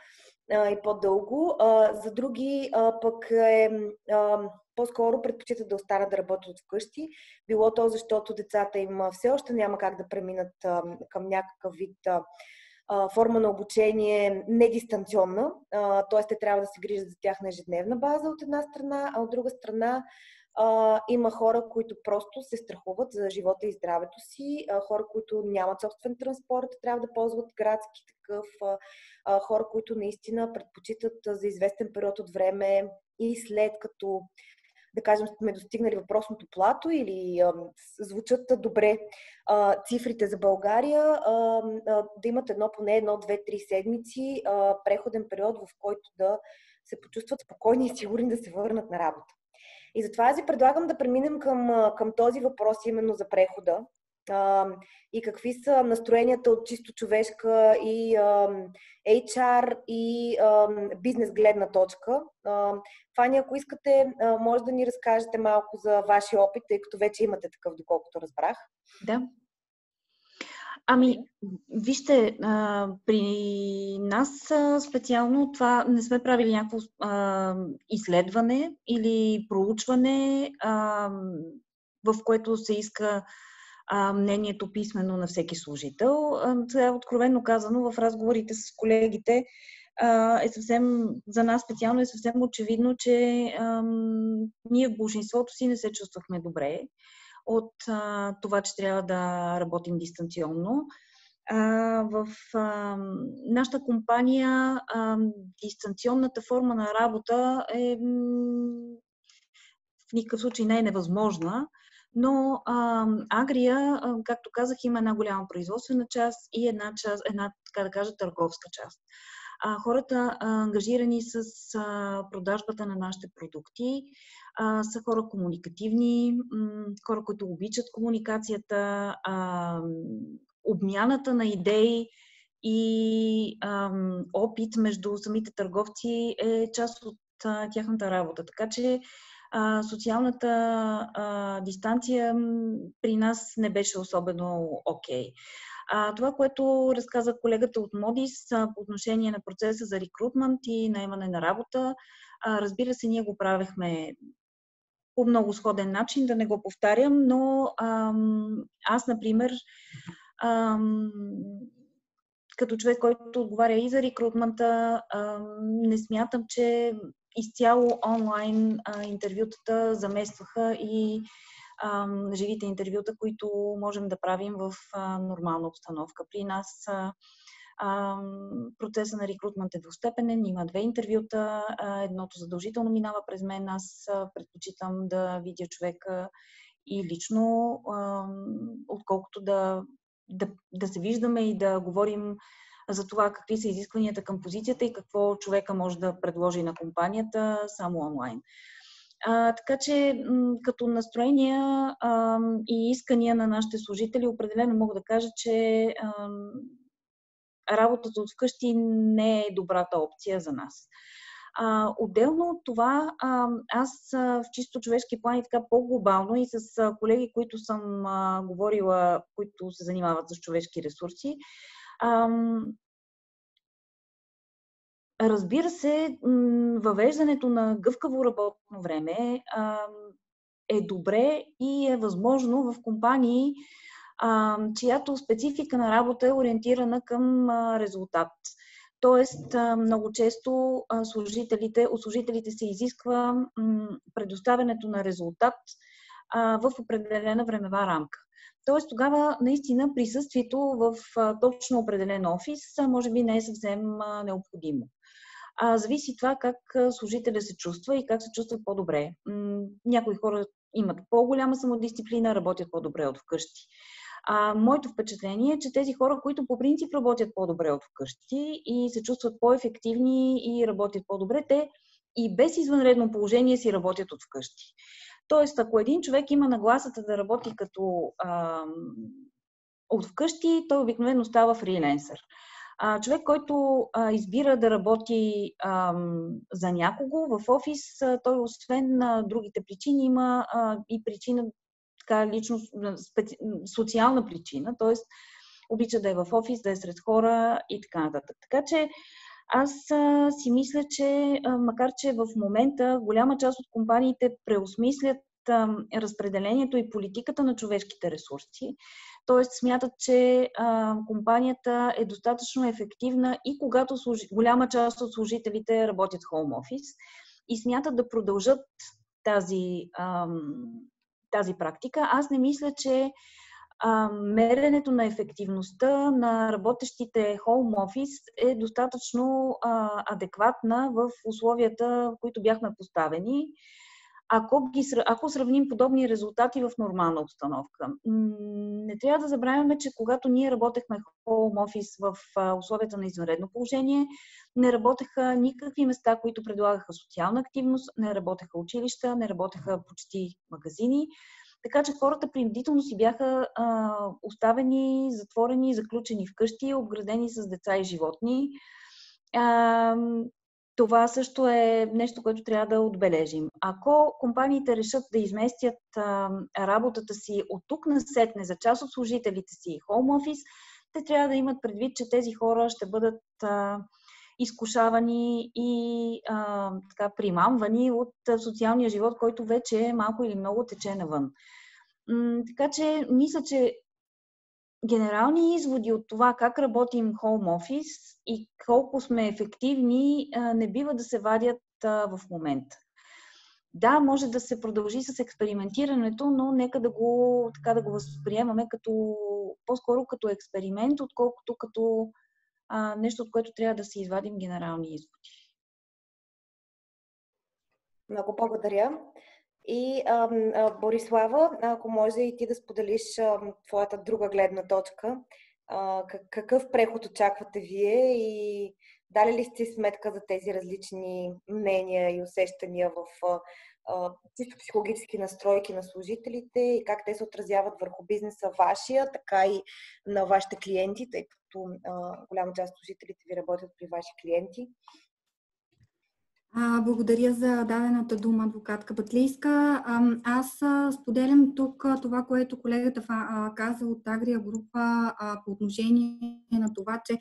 а, и по-дълго. А, за други а, пък е а, по-скоро предпочитат да останат да работят от вкъщи. Било то, защото децата им все още няма как да преминат а, към някакъв вид а, форма на обучение недистанционна, т.е. те трябва да се грижат за тях на ежедневна база от една страна, а от друга страна има хора, които просто се страхуват за живота и здравето си, хора, които нямат собствен транспорт, трябва да ползват градски такъв, хора, които наистина предпочитат за известен период от време и след като да кажем, сме достигнали въпросното плато или а, звучат добре а, цифрите за България, а, а, да имат едно поне едно, две, три седмици а, преходен период, в който да се почувстват спокойни и сигурни да се върнат на работа. И затова аз ви предлагам да преминем към, към този въпрос именно за прехода и какви са настроенията от чисто човешка и HR и бизнес гледна точка. Фани, ако искате, може да ни разкажете малко за вашия опит, тъй като вече имате такъв, доколкото разбрах. Да. Ами, вижте, при нас специално това не сме правили някакво изследване или проучване, в което се иска мнението писменно на всеки служител. Сега, откровенно казано, в разговорите с колегите е съвсем, за нас специално е съвсем очевидно, че ние в большинството си не се чувствахме добре от а, това, че трябва да работим дистанционно. А, в а, нашата компания а, дистанционната форма на работа е в никакъв случай не е невъзможна, но а, Агрия, а, както казах, има една голяма производствена част и една част, една, така да кажа, търговска част. А, хората, а, ангажирани с а, продажбата на нашите продукти, а, са хора комуникативни, м- хора, които обичат комуникацията, а, обмяната на идеи и а, опит между самите търговци е част от а, тяхната работа. Така че а, социалната а, дистанция при нас не беше особено окей. Okay. А, това, което разказа колегата от Модис по отношение на процеса за рекрутмент и наемане на работа, а, разбира се, ние го правехме по много сходен начин, да не го повтарям, но ам, аз, например, ам, като човек, който отговаря и за рекрутмента, не смятам, че изцяло онлайн а, интервютата заместваха и а, живите интервюта, които можем да правим в а, нормална обстановка. При нас а, а, процеса на рекрутмент е двустепенен, има две интервюта, а, едното задължително минава през мен, аз а, предпочитам да видя човека и лично, а, отколкото да, да, да се виждаме и да говорим за това какви са изискванията към позицията и какво човека може да предложи на компанията само онлайн. А, така че м- като настроения а, и искания на нашите служители, определено мога да кажа, че а, работата от вкъщи не е добрата опция за нас. А, отделно от това, а, аз а, в чисто човешки план и така по-глобално и с а, колеги, които съм а, говорила, които се занимават с човешки ресурси, а, Разбира се, въвеждането на гъвкаво работно време е добре и е възможно в компании, чиято специфика на работа е ориентирана към резултат. Тоест, много често служителите, от служителите се изисква предоставянето на резултат в определена времева рамка. Тоест тогава наистина присъствието в точно определен офис може би не е съвсем необходимо. А, зависи това как служителя се чувства и как се чувства по-добре. Някои хора имат по-голяма самодисциплина, работят по-добре от вкъщи. А, моето впечатление е, че тези хора, които по принцип работят по-добре от вкъщи и се чувстват по-ефективни и работят по-добре, те и без извънредно положение си работят от вкъщи. Тоест, ако един човек има нагласата да работи като а, от вкъщи, той обикновено става фриленсър. А, човек, който а, избира да работи а, за някого в офис, а, той освен на другите причини има а, и причина, така лично, специ... социална причина, т.е. обича да е в офис, да е сред хора и така нататък. Така че аз а, си мисля, че а, макар че в момента голяма част от компаниите преосмислят а, разпределението и политиката на човешките ресурси, т.е. смятат, че а, компанията е достатъчно ефективна и когато служи, голяма част от служителите работят хоум офис и смятат да продължат тази, тази практика. Аз не мисля, че а, меренето на ефективността на работещите home office е достатъчно а, адекватна в условията, в които бяхме поставени. Ако, ги, ако сравним подобни резултати в нормална обстановка, не трябва да забравяме, че когато ние работехме home office в условията на извънредно положение, не работеха никакви места, които предлагаха социална активност, не работеха училища, не работеха почти магазини. Така че хората принудително си бяха а, оставени, затворени, заключени вкъщи, обградени с деца и животни. А, това също е нещо, което трябва да отбележим. Ако компаниите решат да изместят а, работата си от тук на сетне за част от служителите си home office, те трябва да имат предвид, че тези хора ще бъдат а, изкушавани и а, така примамвани от социалния живот, който вече малко или много тече навън. М- така че мисля, че генерални изводи от това как работим home office и колко сме ефективни не бива да се вадят в момента. Да, може да се продължи с експериментирането, но нека да го, така да го възприемаме като, по-скоро като експеримент, отколкото като а, нещо, от което трябва да си извадим генерални изводи. Много благодаря. И а, а, Борислава, ако може и ти да споделиш а, твоята друга гледна точка, а, какъв преход очаквате вие и дали ли сте сметка за тези различни мнения и усещания в а, чисто психологически настройки на служителите и как те се отразяват върху бизнеса вашия, така и на вашите клиенти, тъй като а, голяма част от служителите ви работят при ваши клиенти. А, благодаря за дадената дума, адвокатка Батлийска. А, аз споделям тук това, което колегата каза от Агрия група а, по отношение на това, че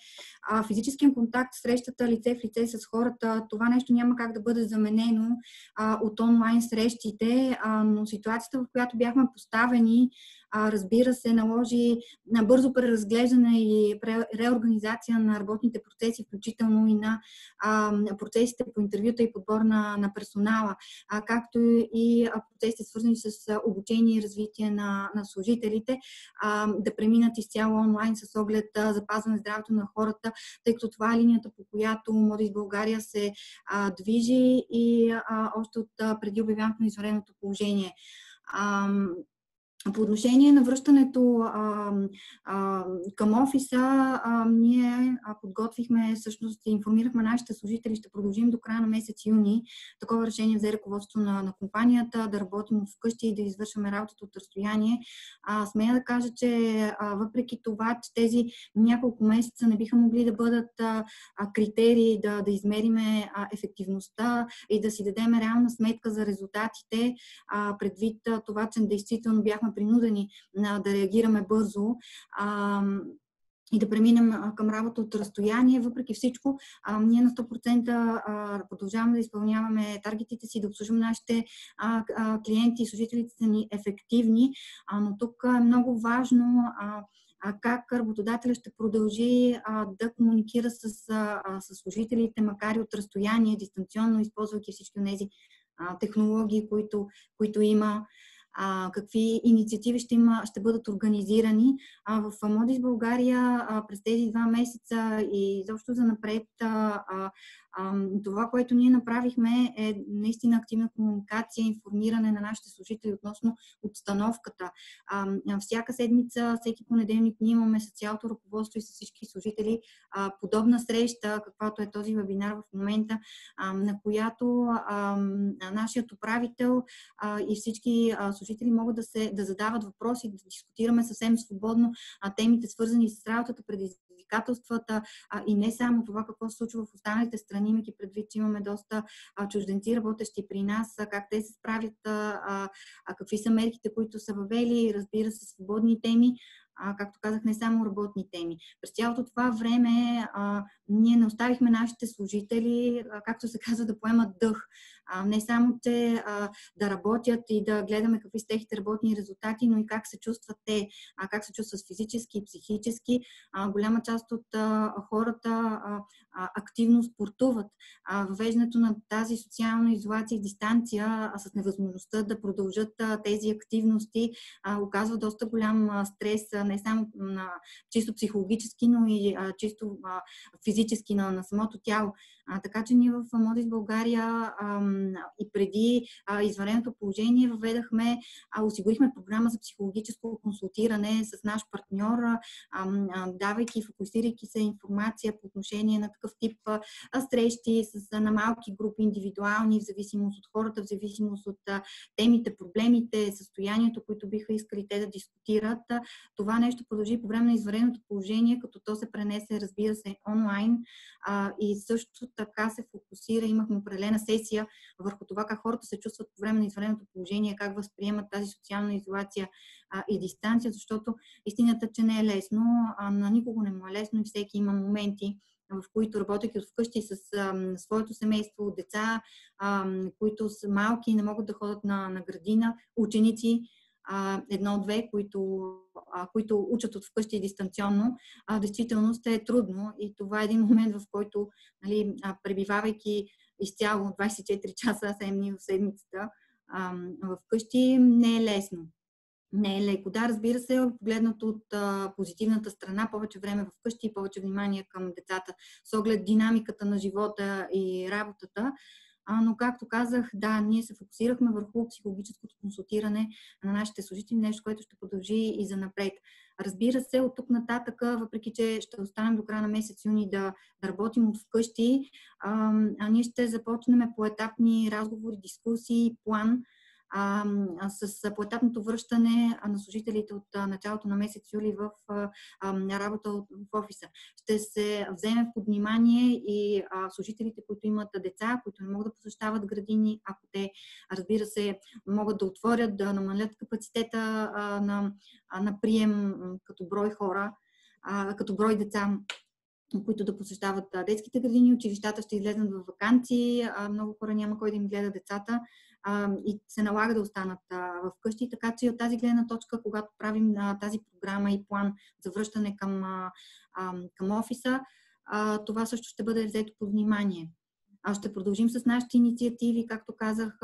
физическия контакт, срещата лице в лице с хората, това нещо няма как да бъде заменено от онлайн срещите, но ситуацията, в която бяхме поставени, а, разбира се, наложи на бързо преразглеждане и реорганизация на работните процеси, включително и на а, процесите по интервюта и подбор на, на персонала, а, както и процесите свързани с обучение и развитие на, на служителите, а, да преминат изцяло онлайн с оглед а, запазване здравето на хората, тъй като това е линията, по която Модис България се а, движи и а, още от а, преди обявяването на извънредното положение. По отношение на връщането а, а, към офиса, а, ние подготвихме, всъщност информирахме нашите служители, ще продължим до края на месец юни. Такова решение взе ръководството на, на компанията, да работим вкъщи и да извършваме работата от разстояние. А, смея да кажа, че а, въпреки това, че тези няколко месеца не биха могли да бъдат а, критерии да, да измериме а, ефективността и да си дадем реална сметка за резултатите, а, предвид а, това, че действително бяхме принудени да реагираме бързо. И да преминем към работа от разстояние. Въпреки всичко, ние на 100% а, продължаваме да изпълняваме таргетите си, да обслужваме нашите клиенти и служителите ни ефективни, но тук е много важно как работодателя ще продължи а, да комуникира с, а, с служителите, макар и от разстояние, дистанционно, използвайки всички от тези технологии, които, които има а, какви инициативи ще, има, ще бъдат организирани. А, в Модис България а, през тези два месеца и изобщо за напред а, а, това, което ние направихме е наистина активна комуникация, информиране на нашите служители относно обстановката. Всяка седмица, всеки понеделник ние имаме с цялото ръководство и с всички служители подобна среща, каквато е този вебинар в момента, на която нашият управител и всички служители могат да, се, да задават въпроси, да дискутираме съвсем свободно темите, свързани с работата, предизвикателствата и не само това какво се случва в останалите страни, имайки предвид, че имаме доста а, чужденци, работещи при нас, а, как те се справят, а, а, какви са мерките, които са въвели, разбира се, свободни теми, а, както казах, не само работни теми. През цялото това време а, ние не оставихме нашите служители, а, както се казва, да поемат дъх. А, не само те а, да работят и да гледаме какви са техните работни резултати, но и как се чувстват те, а, как се чувстват физически и психически. А, голяма част от а, хората а, а, активно спортуват. А, въвеждането на тази социална изолация и дистанция а, с невъзможността да продължат а, тези активности а, оказва доста голям а, стрес, а, не само на чисто психологически, но и а, чисто а, физически на, на самото тяло. А, така че ние в Модис България а, и преди а, извънредното положение въведахме, а, осигурихме програма за психологическо консултиране с наш партньор, а, а, давайки, фокусирайки се информация по отношение на такъв тип а, срещи с, а, на малки групи, индивидуални, в зависимост от хората, в зависимост от а, темите, проблемите, състоянието, които биха искали те да дискутират. Това нещо продължи по време на извънредното положение, като то се пренесе, разбира се, онлайн а, и също така се фокусира, имахме определена сесия върху това как хората се чувстват по време на извънредното положение, как възприемат тази социална изолация а, и дистанция, защото истината, че не е лесно, а на никого не му е лесно и всеки има моменти, в които работейки от вкъщи с а, своето семейство, деца, а, които са малки и не могат да ходят на, на градина, ученици, едно-две, които, които учат от вкъщи дистанционно, а, действителност е трудно и това е един момент, в който, нали, пребивавайки изцяло 24 часа, 7 дни в седмицата вкъщи, не е лесно. Не е леко. Да, разбира се, погледнато от а, позитивната страна, повече време вкъщи и повече внимание към децата, с оглед динамиката на живота и работата, а, но, както казах, да, ние се фокусирахме върху психологическото консултиране на нашите служители, нещо, което ще продължи и за напред. Разбира се, от тук нататък, въпреки че ще останем до края на месец юни да, да работим от вкъщи, а, а ние ще започнем поетапни разговори, дискусии, план с поетапното връщане на служителите от началото на месец юли в работа в офиса. Ще се вземе под внимание и служителите, които имат деца, които не могат да посещават градини, ако те, разбира се, могат да отворят, да намалят капацитета на, на прием като брой хора, като брой деца които да посещават детските градини, училищата ще излезнат в вакансии, много хора няма кой да им гледа децата, и се налага да останат вкъщи. Така че от тази гледна точка, когато правим тази програма и план за връщане към, към офиса, това също ще бъде взето под внимание. Ще продължим с нашите инициативи, както казах,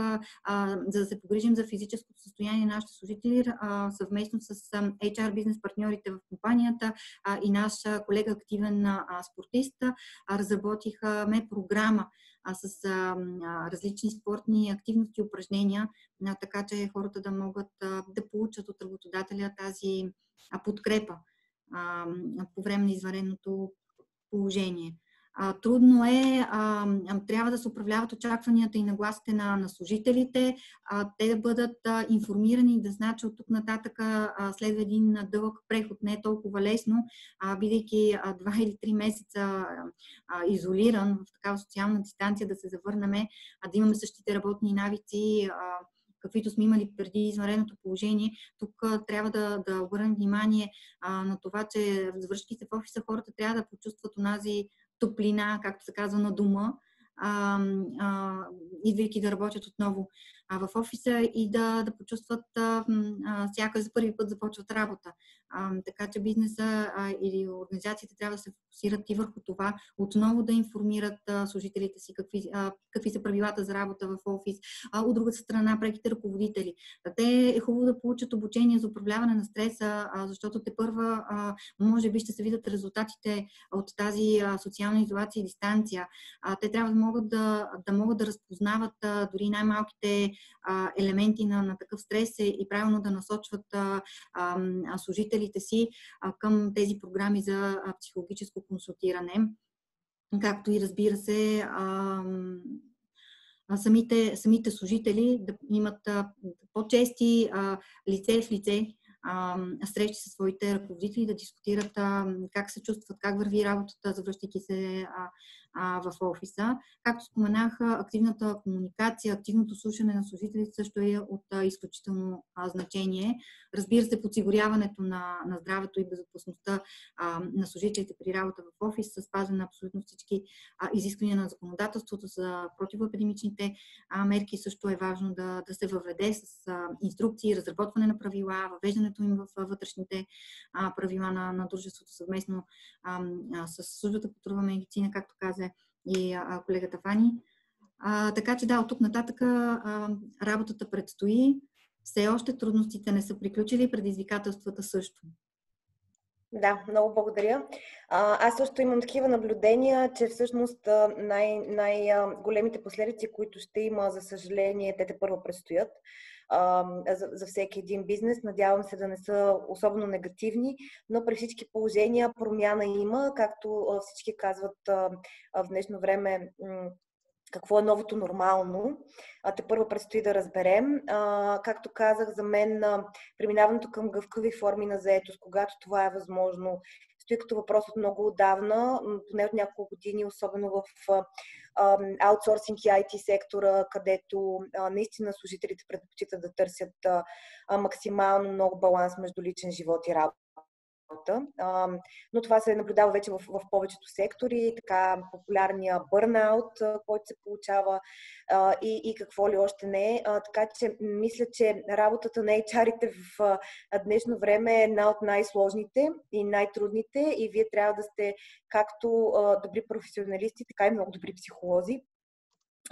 за да се погрижим за физическото състояние на нашите служители, съвместно с HR бизнес партньорите в компанията и наш колега активен спортист, разработихме програма с различни спортни активности и упражнения, така че хората да могат да получат от работодателя тази подкрепа по време на извареното положение. А, трудно е, а, трябва да се управляват очакванията и нагласите на, на служителите, а, те да бъдат а, информирани и да знаят, че от тук нататък а, следва един дълъг преход. Не е толкова лесно, а, бидейки а, два или три месеца а, изолиран в такава социална дистанция, да се завърнем, а да имаме същите работни навици. А, каквито сме имали преди извънредното положение. Тук а, трябва да, да обърнем внимание а, на това, че завършки се в офиса, хората трябва да почувстват онази топлина, както се казва, на дома, а, а, идвайки да работят отново а, в офиса и да, да почувстват а, а, сякаш за първи път започват работа. А, така че бизнеса а, или организациите трябва да се фокусират и върху това, отново да информират а, служителите си какви, а, какви са правилата за работа в офис. А, от друга страна, преките ръководители. А, те е хубаво да получат обучение за управляване на стреса, а, защото те първа, а, може би ще се видят резултатите от тази а, социална изолация и дистанция. А, те трябва да могат да, да могат да разпознават а, дори най-малките а, елементи на, на такъв стрес и правилно да насочват а, а, служителите си а, към тези програми за а, психологическо консултиране. Както и разбира се, а, самите, самите служители да имат а, по-чести а, лице в лице срещи със своите ръководители, да дискутират а, как се чувстват, как върви работата, завръщайки се а, а, в офиса. Както споменах, активната комуникация, активното слушане на служителите също е от а, изключително а, значение. Разбира се, подсигуряването на, на здравето и безопасността а, на служителите при работа в офис, спазване на абсолютно всички а, изисквания на законодателството за противоепидемичните а, мерки също е важно да, да се въведе с а, инструкции, разработване на правила, въвеждането им в а, вътрешните а, правила на, на дружеството съвместно а, а, с службата по трудова медицина, както каза и а, колегата Фани. А, така че да, от тук нататък а, работата предстои. Все още трудностите не са приключили, предизвикателствата също. Да, много благодаря. Аз също имам такива наблюдения, че всъщност най- най-големите последици, които ще има, за съжаление, те те първо предстоят за, за всеки един бизнес. Надявам се да не са особено негативни, но при всички положения промяна има, както всички казват в днешно време какво е новото нормално. А, те първо предстои да разберем. А, както казах, за мен а, преминаването към гъвкави форми на заетост, когато това е възможно, стои като въпрос от много отдавна, поне от няколко години, особено в аутсорсинг и IT сектора, където наистина служителите предпочитат да търсят максимално много баланс между личен живот и работа работа. но това се наблюдава вече в, в повечето сектори, така популярния бърнаут, който се получава и, и какво ли още не. така че мисля, че работата на HR-ите в днешно време е една от най-сложните и най-трудните и вие трябва да сте както добри професионалисти, така и много добри психолози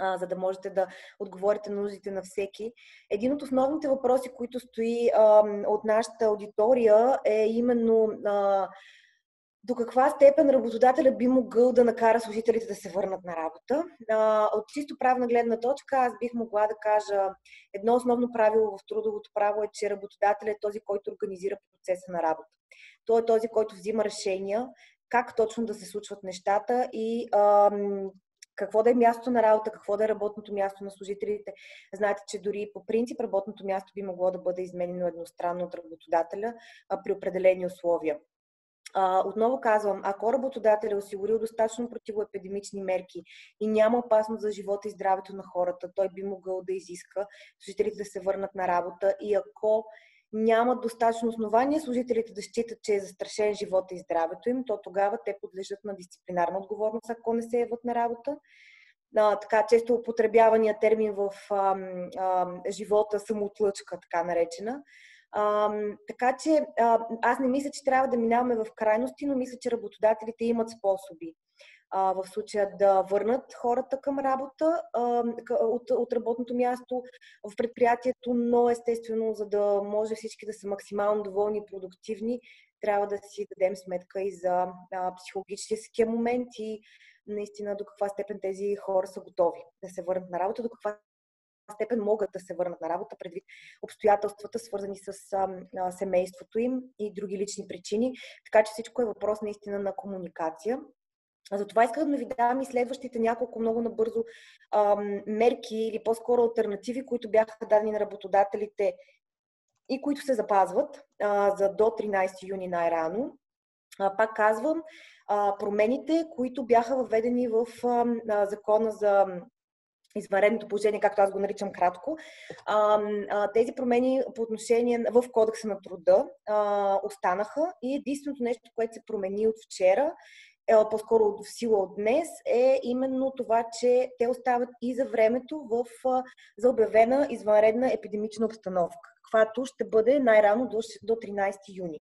за да можете да отговорите на нуждите на всеки. Един от основните въпроси, които стои а, от нашата аудитория е именно а, до каква степен работодателя би могъл да накара служителите да се върнат на работа. А, от чисто правна гледна точка аз бих могла да кажа едно основно правило в трудовото право е, че работодателят е този, който организира процеса на работа. Той е този, който взима решения как точно да се случват нещата и ам, какво да е място на работа, какво да е работното място на служителите. Знаете, че дори по принцип работното място би могло да бъде изменено едностранно от работодателя а, при определени условия. А, отново казвам, ако работодателя е осигурил достатъчно противоепидемични мерки и няма опасност за живота и здравето на хората, той би могъл да изиска служителите да се върнат на работа и ако нямат достатъчно основания служителите да считат, че е застрашен живота и здравето им, то тогава те подлежат на дисциплинарна отговорност, ако не се яват на работа. А, така често употребявания термин в а, а, живота самоотлъчка, така наречена. А, така че а, аз не мисля, че трябва да минаваме в крайности, но мисля, че работодателите имат способи в случая да върнат хората към работа от, от работното място в предприятието, но естествено, за да може всички да са максимално доволни и продуктивни, трябва да си дадем сметка и за а, психологическия момент и наистина до каква степен тези хора са готови да се върнат на работа, до каква степен могат да се върнат на работа предвид обстоятелствата, свързани с а, а, семейството им и други лични причини. Така че всичко е въпрос наистина на комуникация. Затова искам да ви дам и следващите няколко много набързо ам, мерки или по-скоро альтернативи, които бяха дадени на работодателите и които се запазват а, за до 13 юни най-рано. А, пак казвам, а, промените, които бяха въведени в а, закона за извънредното положение, както аз го наричам кратко. А, а, тези промени по отношение в кодекса на труда а, останаха и единственото нещо, което се промени от вчера е, по-скоро в сила от днес, е именно това, че те остават и за времето в, за обявена извънредна епидемична обстановка, каквато ще бъде най-рано до, до 13 юни.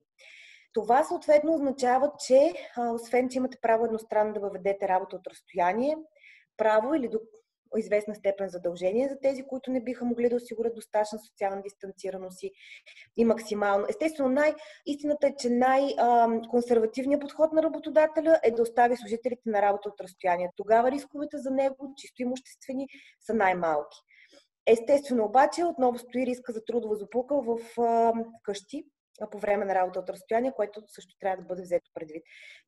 Това съответно означава, че освен, че имате право едностранно да въведете работа от разстояние, право или до известна степен задължение за тези, които не биха могли да осигурят достатъчна социална дистанцираност и, и максимално. Естествено, най- истината е, че най-консервативният подход на работодателя е да остави служителите на работа от разстояние. Тогава рисковете за него, чисто имуществени, са най-малки. Естествено обаче, отново стои риска за трудова злополука в а, къщи, по време на работа от разстояние, което също трябва да бъде взето предвид.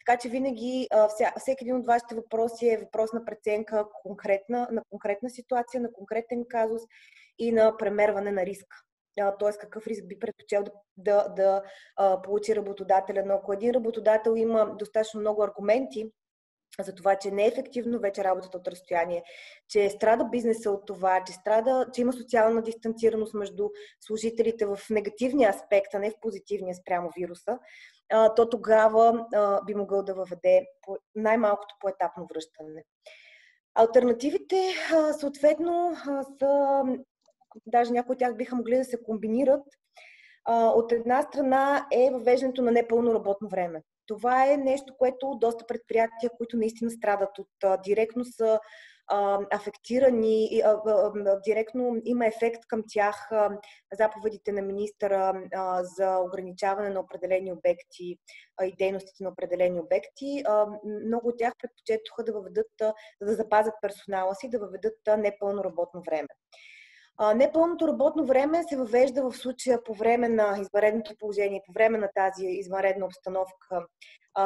Така че винаги всеки един от вашите въпроси е въпрос на преценка конкретна, на конкретна ситуация, на конкретен казус и на премерване на риска. Т.е. какъв риск би предпочел да, да, да получи работодателя. Но ако един работодател има достатъчно много аргументи за това, че не е ефективно вече работата от разстояние, че страда бизнеса от това, че страда, че има социална дистанцираност между служителите в негативния аспект, а не в позитивния спрямо вируса, то тогава би могъл да въведе най-малкото по етапно връщане. Альтернативите, съответно, са, даже някои от тях биха могли да се комбинират. От една страна е въвеждането на непълно работно време. Това е нещо, което доста предприятия, които наистина страдат от директно са афектирани, директно има ефект към тях заповедите на министъра за ограничаване на определени обекти и дейностите на определени обекти. Много от тях предпочетоха да въведат, да запазят персонала си, да въведат непълно работно време. Непълното работно време се въвежда в случая по време на изваредното положение, по време на тази извънредна обстановка,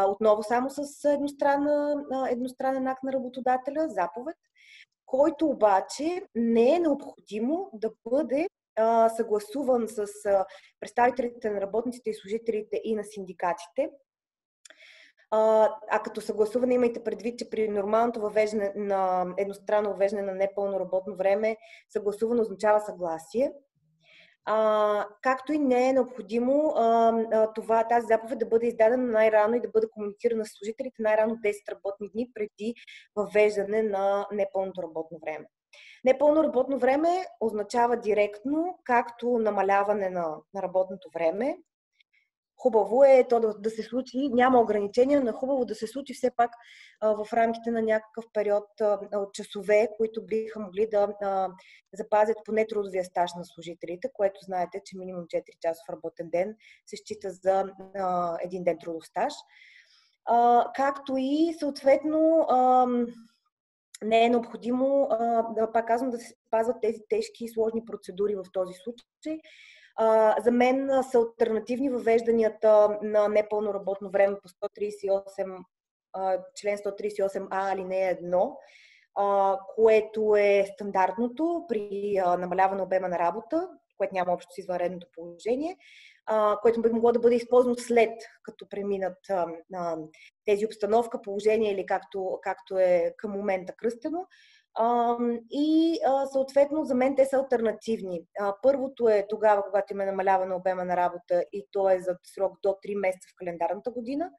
отново само с едностранен акт на работодателя, заповед, който обаче не е необходимо да бъде съгласуван с представителите на работниците и служителите и на синдикатите, а, а като съгласуване имайте предвид, че при нормалното въвеждане на едностранно въвеждане на непълно работно време, съгласуване означава съгласие. А, както и не е необходимо а, а, това, тази заповед да бъде издадена най-рано и да бъде комуникирана с служителите най-рано 10 работни дни преди въвеждане на непълното работно време. Непълно работно време означава директно както намаляване на, на работното време, Хубаво е то да, да се случи, няма ограничения, но хубаво да се случи все пак а, в рамките на някакъв период а, от часове, които биха могли да а, запазят поне трудовия стаж на служителите, което знаете, че минимум 4 часов работен ден се счита за а, един ден трудов стаж. А, както и съответно а, не е необходимо, а, да пак казвам, да се спазват тези тежки и сложни процедури в този случай. За мен са альтернативни въвежданията на непълно работно време по 138, а, член 138а, алинея 1, а, което е стандартното при намаляване обема на работа, което няма общо с извънредното положение, което би могло да бъде използвано след като преминат тези обстановка, положение или както, както е към момента кръстено. И съответно за мен те са альтернативни. Първото е тогава, когато има намаляване обема на работа и то е за срок до 3 месеца в календарната година.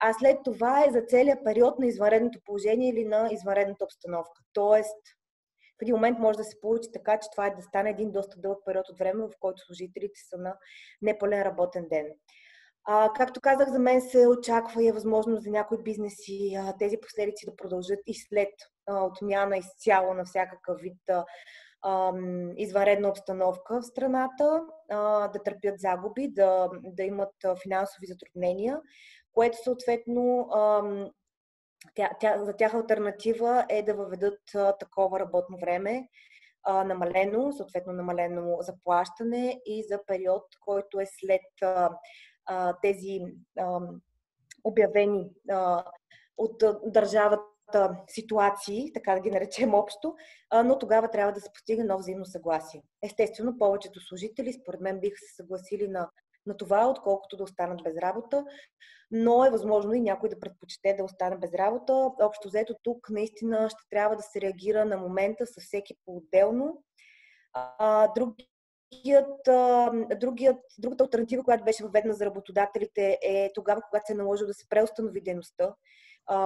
А след това е за целият период на извънредното положение или на извънредната обстановка. Тоест, в един момент може да се получи така, че това е да стане един доста дълъг период от време, в който служителите са на непълен работен ден. А, както казах, за мен се очаква и е възможно за някои бизнеси а, тези последици да продължат и след а, отмяна изцяло на всякакъв вид а, извънредна обстановка в страната, а, да търпят загуби, да, да имат финансови затруднения, което съответно а, тя, тя, за тях альтернатива е да въведат а, такова работно време, а, намалено, съответно намалено заплащане и за период, който е след а, а, тези а, обявени а, от държавата ситуации, така да ги наречем общо, но тогава трябва да се постига ново взаимно съгласие. Естествено, повечето служители, според мен, биха се съгласили на, на това, отколкото да останат без работа, но е възможно и някой да предпочете да остане без работа. Общо взето тук наистина ще трябва да се реагира на момента със всеки по-отделно. Други Другият, другият, другата альтернатива, която беше въведена за работодателите е тогава, когато се е наложил да се преустанови дейността,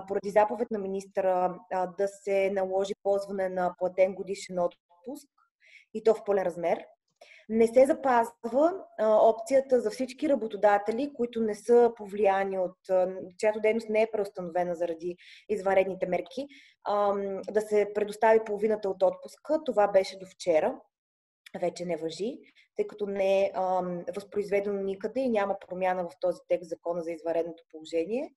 поради заповед на министра да се наложи ползване на платен годишен отпуск и то в пълен размер. Не се запазва а, опцията за всички работодатели, които не са повлияни от, чиято дейност не е преустановена заради извънредните мерки, а, да се предостави половината от отпуска. Това беше до вчера вече не въжи, тъй като не е възпроизведено никъде и няма промяна в този текст закона за изваредното положение.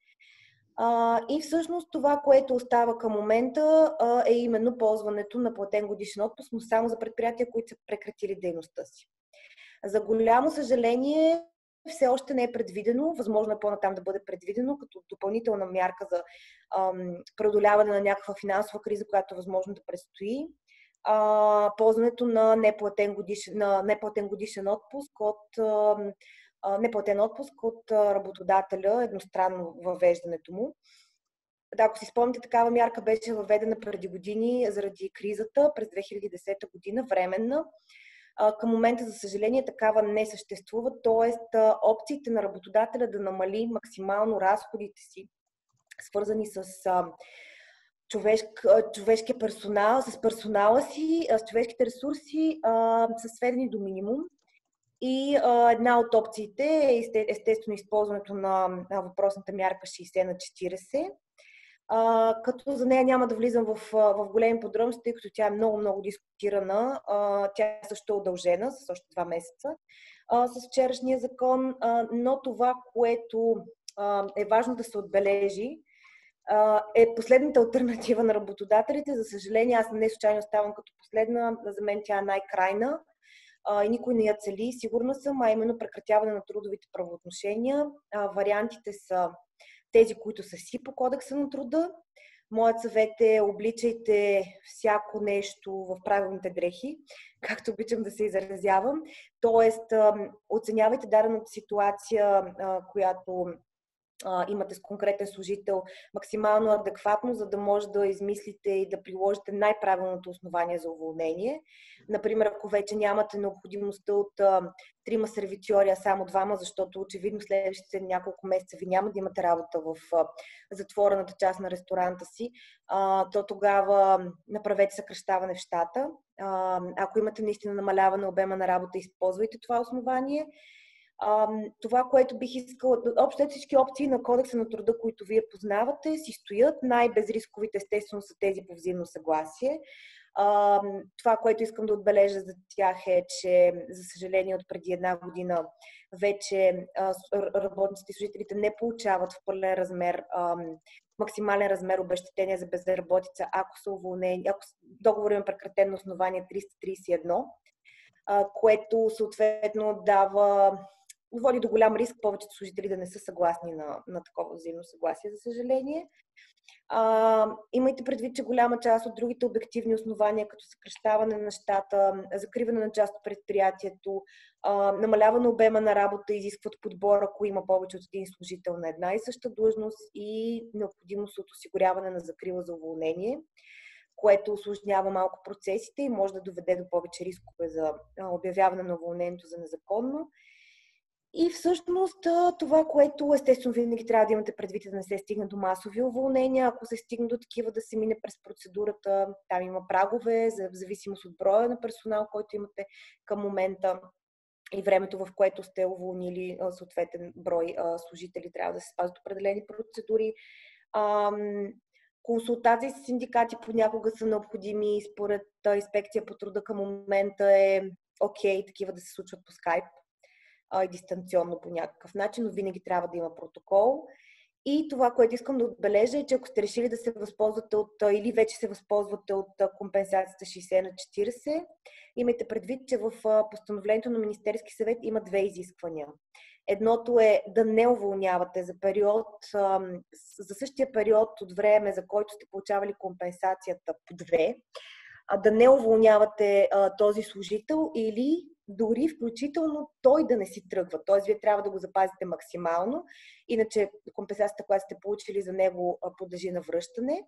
А, и всъщност това, което остава към момента а, е именно ползването на платен годишен отпуск, но само за предприятия, които са прекратили дейността си. За голямо съжаление, все още не е предвидено, възможно е по-натам да бъде предвидено като допълнителна мярка за ам, преодоляване на някаква финансова криза, която е възможно да предстои а, ползването на неплатен годишен, на неплатен годишен отпуск от а, неплатен отпуск от работодателя, едностранно въвеждането му. да, ако си спомните, такава мярка беше въведена преди години заради кризата през 2010 година, временна. Към момента, за съжаление, такава не съществува, т.е. опциите на работодателя да намали максимално разходите си, свързани с човешк, човешкия персонал, с персонала си, с човешките ресурси, са сведени до минимум. И а, една от опциите е естествено използването на, на въпросната мярка 60 на 40, а, като за нея няма да влизам в, в големи подробности, тъй като тя е много-много дискутирана. А, тя също е удължена с още два месеца а, с вчерашния закон, а, но това, което а, е важно да се отбележи, а, е последната альтернатива на работодателите. За съжаление, аз не случайно оставам като последна. За мен тя е най-крайна и никой не я цели, сигурна съм, а именно прекратяване на трудовите правоотношения. Вариантите са тези, които са си по кодекса на труда. Моят съвет е обличайте всяко нещо в правилните дрехи, както обичам да се изразявам. Тоест, оценявайте дадената ситуация, която имате с конкретен служител максимално адекватно, за да може да измислите и да приложите най-правилното основание за уволнение. Например, ако вече нямате необходимостта от трима сервитьори, а само двама, защото очевидно следващите няколко месеца ви няма да имате работа в затворената част на ресторанта си, то тогава направете съкръщаване в щата. Ако имате наистина намаляване обема на работа, използвайте това основание това, което бих искала, общо всички опции на кодекса на труда, които вие познавате, си стоят. Най-безрисковите, естествено, са тези по взаимно съгласие. Това, което искам да отбележа за тях е, че, за съжаление, от преди една година вече работниците и служителите не получават в пълен размер, максимален размер обещетения за безработица, ако са уволнени, ако договор има прекратено основание 331, а, което съответно дава води до голям риск повечето служители да не са съгласни на, на такова взаимно съгласие, за съжаление. А, имайте предвид, че голяма част от другите обективни основания, като съкръщаване на щата, закриване на част от предприятието, а, намаляване обема на работа, изискват подбор, ако има повече от един служител на една и съща длъжност и необходимост от осигуряване на закрила за уволнение което осложнява малко процесите и може да доведе до повече рискове за обявяване на уволнението за незаконно и всъщност това, което естествено винаги трябва да имате предвид да не се стигне до масови уволнения, ако се стигне до такива да се мине през процедурата, там има прагове, в зависимост от броя на персонал, който имате към момента и времето, в което сте уволнили съответен брой служители, трябва да се спазват определени процедури. Консултации с синдикати понякога са необходими. Според инспекция по труда към момента е окей okay, такива да се случват по скайп а, дистанционно по някакъв начин, но винаги трябва да има протокол. И това, което искам да отбележа е, че ако сте решили да се възползвате от, или вече се възползвате от компенсацията 60 на 40, имайте предвид, че в постановлението на Министерски съвет има две изисквания. Едното е да не уволнявате за период, за същия период от време, за който сте получавали компенсацията по две, да не уволнявате този служител или дори включително той да не си тръгва. Т.е. вие трябва да го запазите максимално, иначе компенсацията, която сте получили за него, подлежи на връщане.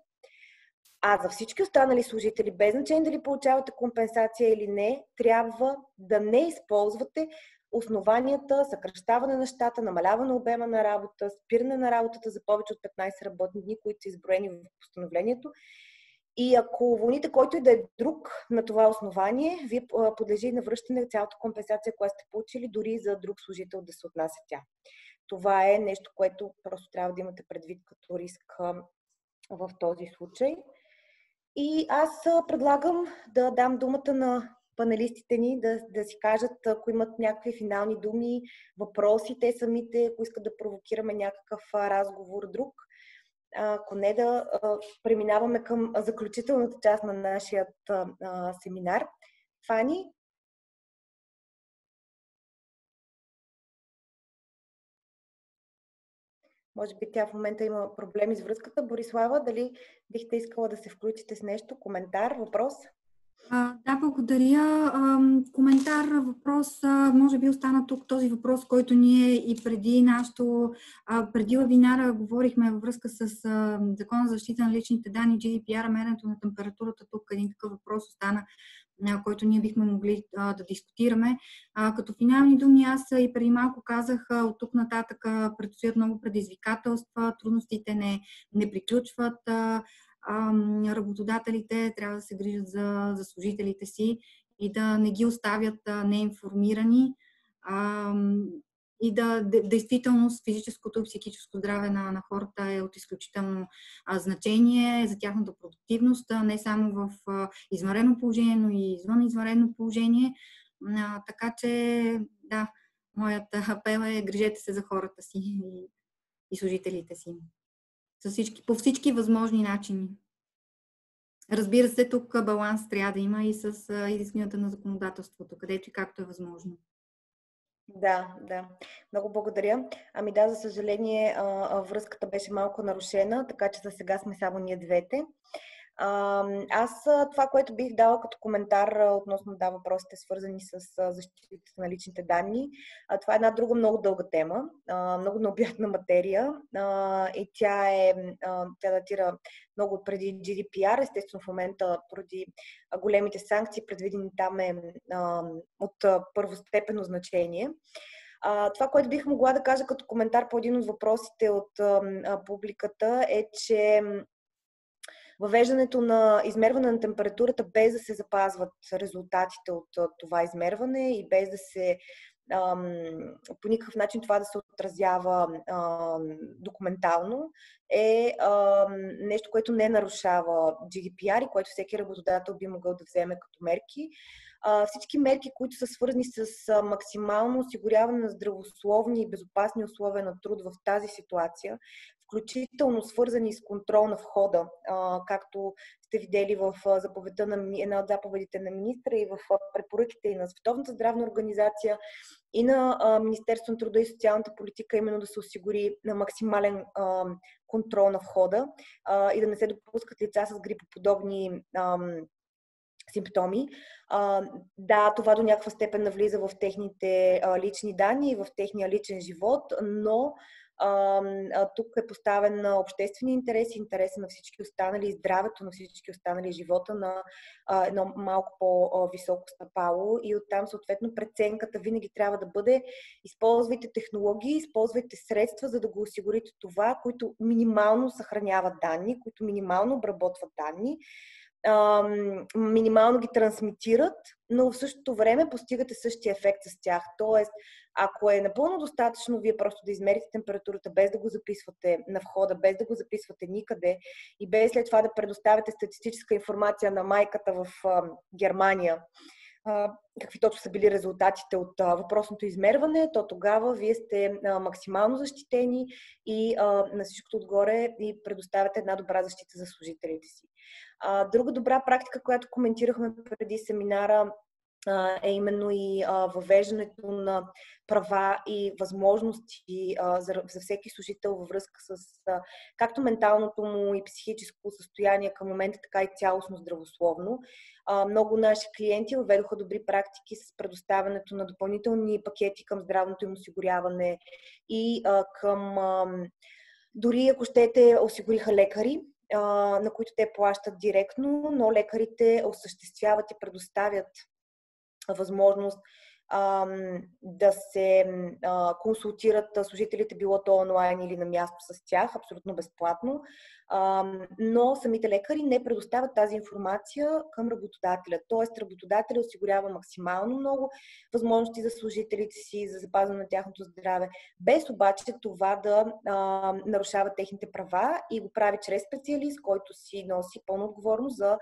А за всички останали служители, без значение дали получавате компенсация или не, трябва да не използвате основанията, съкръщаване на щата, намаляване обема на работа, спиране на работата за повече от 15 работни дни, които са изброени в постановлението и ако уволните който и да е друг на това основание, вие подлежи на връщане цялата компенсация, която сте получили, дори за друг служител да се отнася тя. Това е нещо, което просто трябва да имате предвид като риск в този случай. И аз предлагам да дам думата на панелистите ни да, да си кажат, ако имат някакви финални думи, въпроси, те самите, ако искат да провокираме някакъв разговор друг ако не да преминаваме към заключителната част на нашия семинар. Фани? Може би тя в момента има проблеми с връзката. Борислава, дали бихте искала да се включите с нещо? Коментар, въпрос? А, да, благодаря. А, коментар, въпрос, а, може би остана тук този въпрос, който ние и преди нашото, преди вебинара говорихме във връзка с а, Закона за защита на личните данни, GDPR, меренето на температурата. Тук един такъв въпрос остана, който ние бихме могли да дискутираме. Като финални думи, аз и преди малко казах, от тук нататък предстоят много предизвикателства, трудностите не, не приключват. А, работодателите трябва да се грижат за, за служителите си и да не ги оставят неинформирани и да, действително физическото и психическо здраве на, на хората е от изключително а, значение за тяхната продуктивност, не само в а, извънредно положение, но и извън извънредно положение. А, така че, да, моят апел е грижете се за хората си и, и служителите си всички, по всички възможни начини. Разбира се, тук баланс трябва да има и с изискванията на законодателството, където и както е възможно. Да, да. Много благодаря. Ами да, за съжаление, връзката беше малко нарушена, така че за сега сме само ние двете. Аз това, което бих дала като коментар относно да, въпросите, свързани с защитата на личните данни, това е една друга много дълга тема, много необятна материя и тя, е, тя датира много преди GDPR. Естествено, в момента, поради големите санкции, предвидени там е от първостепенно значение. това, което бих могла да кажа като коментар по един от въпросите от публиката е, че въвеждането на измерване на температурата без да се запазват резултатите от това измерване и без да се по никакъв начин това да се отразява документално е нещо, което не нарушава GDPR и което всеки работодател би могъл да вземе като мерки. всички мерки, които са свързани с максимално осигуряване на здравословни и безопасни условия на труд в тази ситуация, включително свързани с контрол на входа, както сте видели в заповедта на една от заповедите на министра и в препоръките и на Световната здравна организация и на Министерството на труда и социалната политика, именно да се осигури на максимален контрол на входа и да не се допускат лица с грипоподобни симптоми. да, това до някаква степен навлиза в техните лични данни и в техния личен живот, но а, а, тук е поставен на обществени интереси, интереса на всички останали, здравето на всички останали, живота на едно малко по-високо стъпало. И оттам съответно преценката винаги трябва да бъде използвайте технологии, използвайте средства, за да го осигурите това, които минимално съхраняват данни, които минимално обработват данни, минимално ги трансмитират, но в същото време постигате същия ефект с тях. Тоест, ако е напълно достатъчно вие просто да измерите температурата без да го записвате на входа, без да го записвате никъде и без след това да предоставяте статистическа информация на майката в Германия, какви точно са били резултатите от въпросното измерване, то тогава вие сте максимално защитени и на всичкото отгоре и предоставяте една добра защита за служителите си. Друга добра практика, която коментирахме преди семинара, е именно и въвеждането на права и възможности за, всеки служител във връзка с както менталното му и психическо състояние към момента, така и цялостно здравословно. Много наши клиенти въведоха добри практики с предоставянето на допълнителни пакети към здравното им осигуряване и към дори ако щете, осигуриха лекари, на които те плащат директно, но лекарите осъществяват и предоставят възможност да се консултират служителите, било то онлайн или на място с тях, абсолютно безплатно. Но самите лекари не предоставят тази информация към работодателя. Тоест, работодателя осигурява максимално много възможности за служителите си, за запазване на тяхното здраве, без обаче това да а, нарушава техните права и го прави чрез специалист, който си носи пълна отговорност за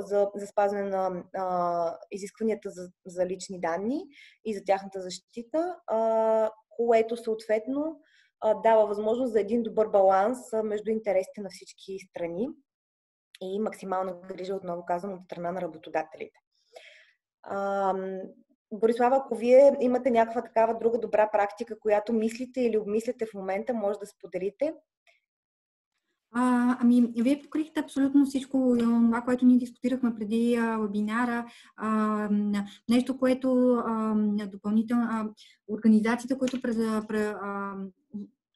за, за спазване на а, изискванията за, за лични данни и за тяхната защита, а, което съответно дава възможност за един добър баланс между интересите на всички страни и максимална грижа, отново казвам, от страна на работодателите. Борислава, ако вие имате някаква такава друга добра практика, която мислите или обмисляте в момента, може да споделите. А, ами, вие покрихте абсолютно всичко това, което ние дискутирахме преди а, вебинара. А, нещо, което а, допълнително. А, организациите, които през, през, а,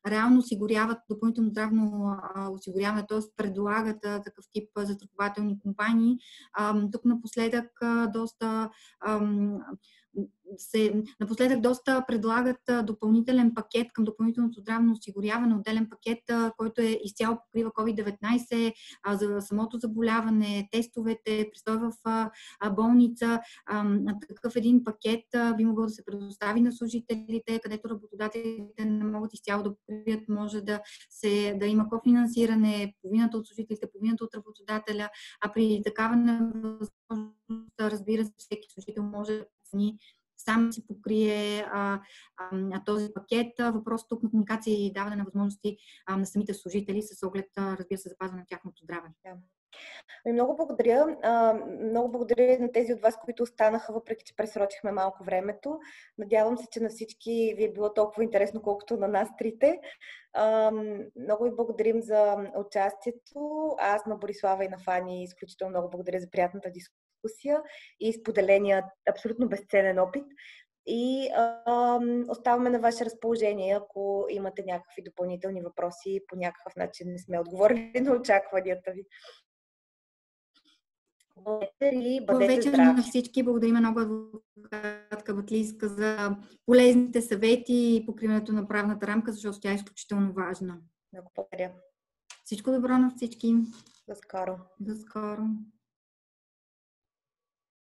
реално осигуряват допълнително здравно осигуряване, т.е. предлагат а, такъв тип застрахователни компании. А, тук напоследък а, доста се, напоследък доста предлагат допълнителен пакет към допълнителното здравно осигуряване, отделен пакет, който е изцяло покрива COVID-19, за самото заболяване, тестовете, престой в болница. Такъв един пакет би могъл да се предостави на служителите, където работодателите не могат изцяло да покрият, може да, се, да има кофинансиране, половината от служителите, половината от работодателя, а при такава невъзможност, разбира се, всеки служител може да цени сам си покрие а, а, този пакет. Въпрос тук на комуникация и даване на възможности а, на самите служители с оглед, а, разбира се, запазване на тяхното здраве. Ами, много благодаря. Много благодаря на тези от вас, които останаха, въпреки че пресрочихме малко времето. Надявам се, че на всички ви е било толкова интересно, колкото на нас трите. Много ви благодарим за участието. Аз на Борислава и на Фани изключително много благодаря за приятната дискусия дискусия и споделения абсолютно безценен опит. И а, оставаме на ваше разположение, ако имате някакви допълнителни въпроси, по някакъв начин не сме отговорили на очакванията ви. Бъдете вечер на всички. Благодарим много адвокатка Батлийска за полезните съвети и покриването на правната рамка, защото тя е изключително важна. Много благодаря. Всичко добро на всички. До скоро. До скоро.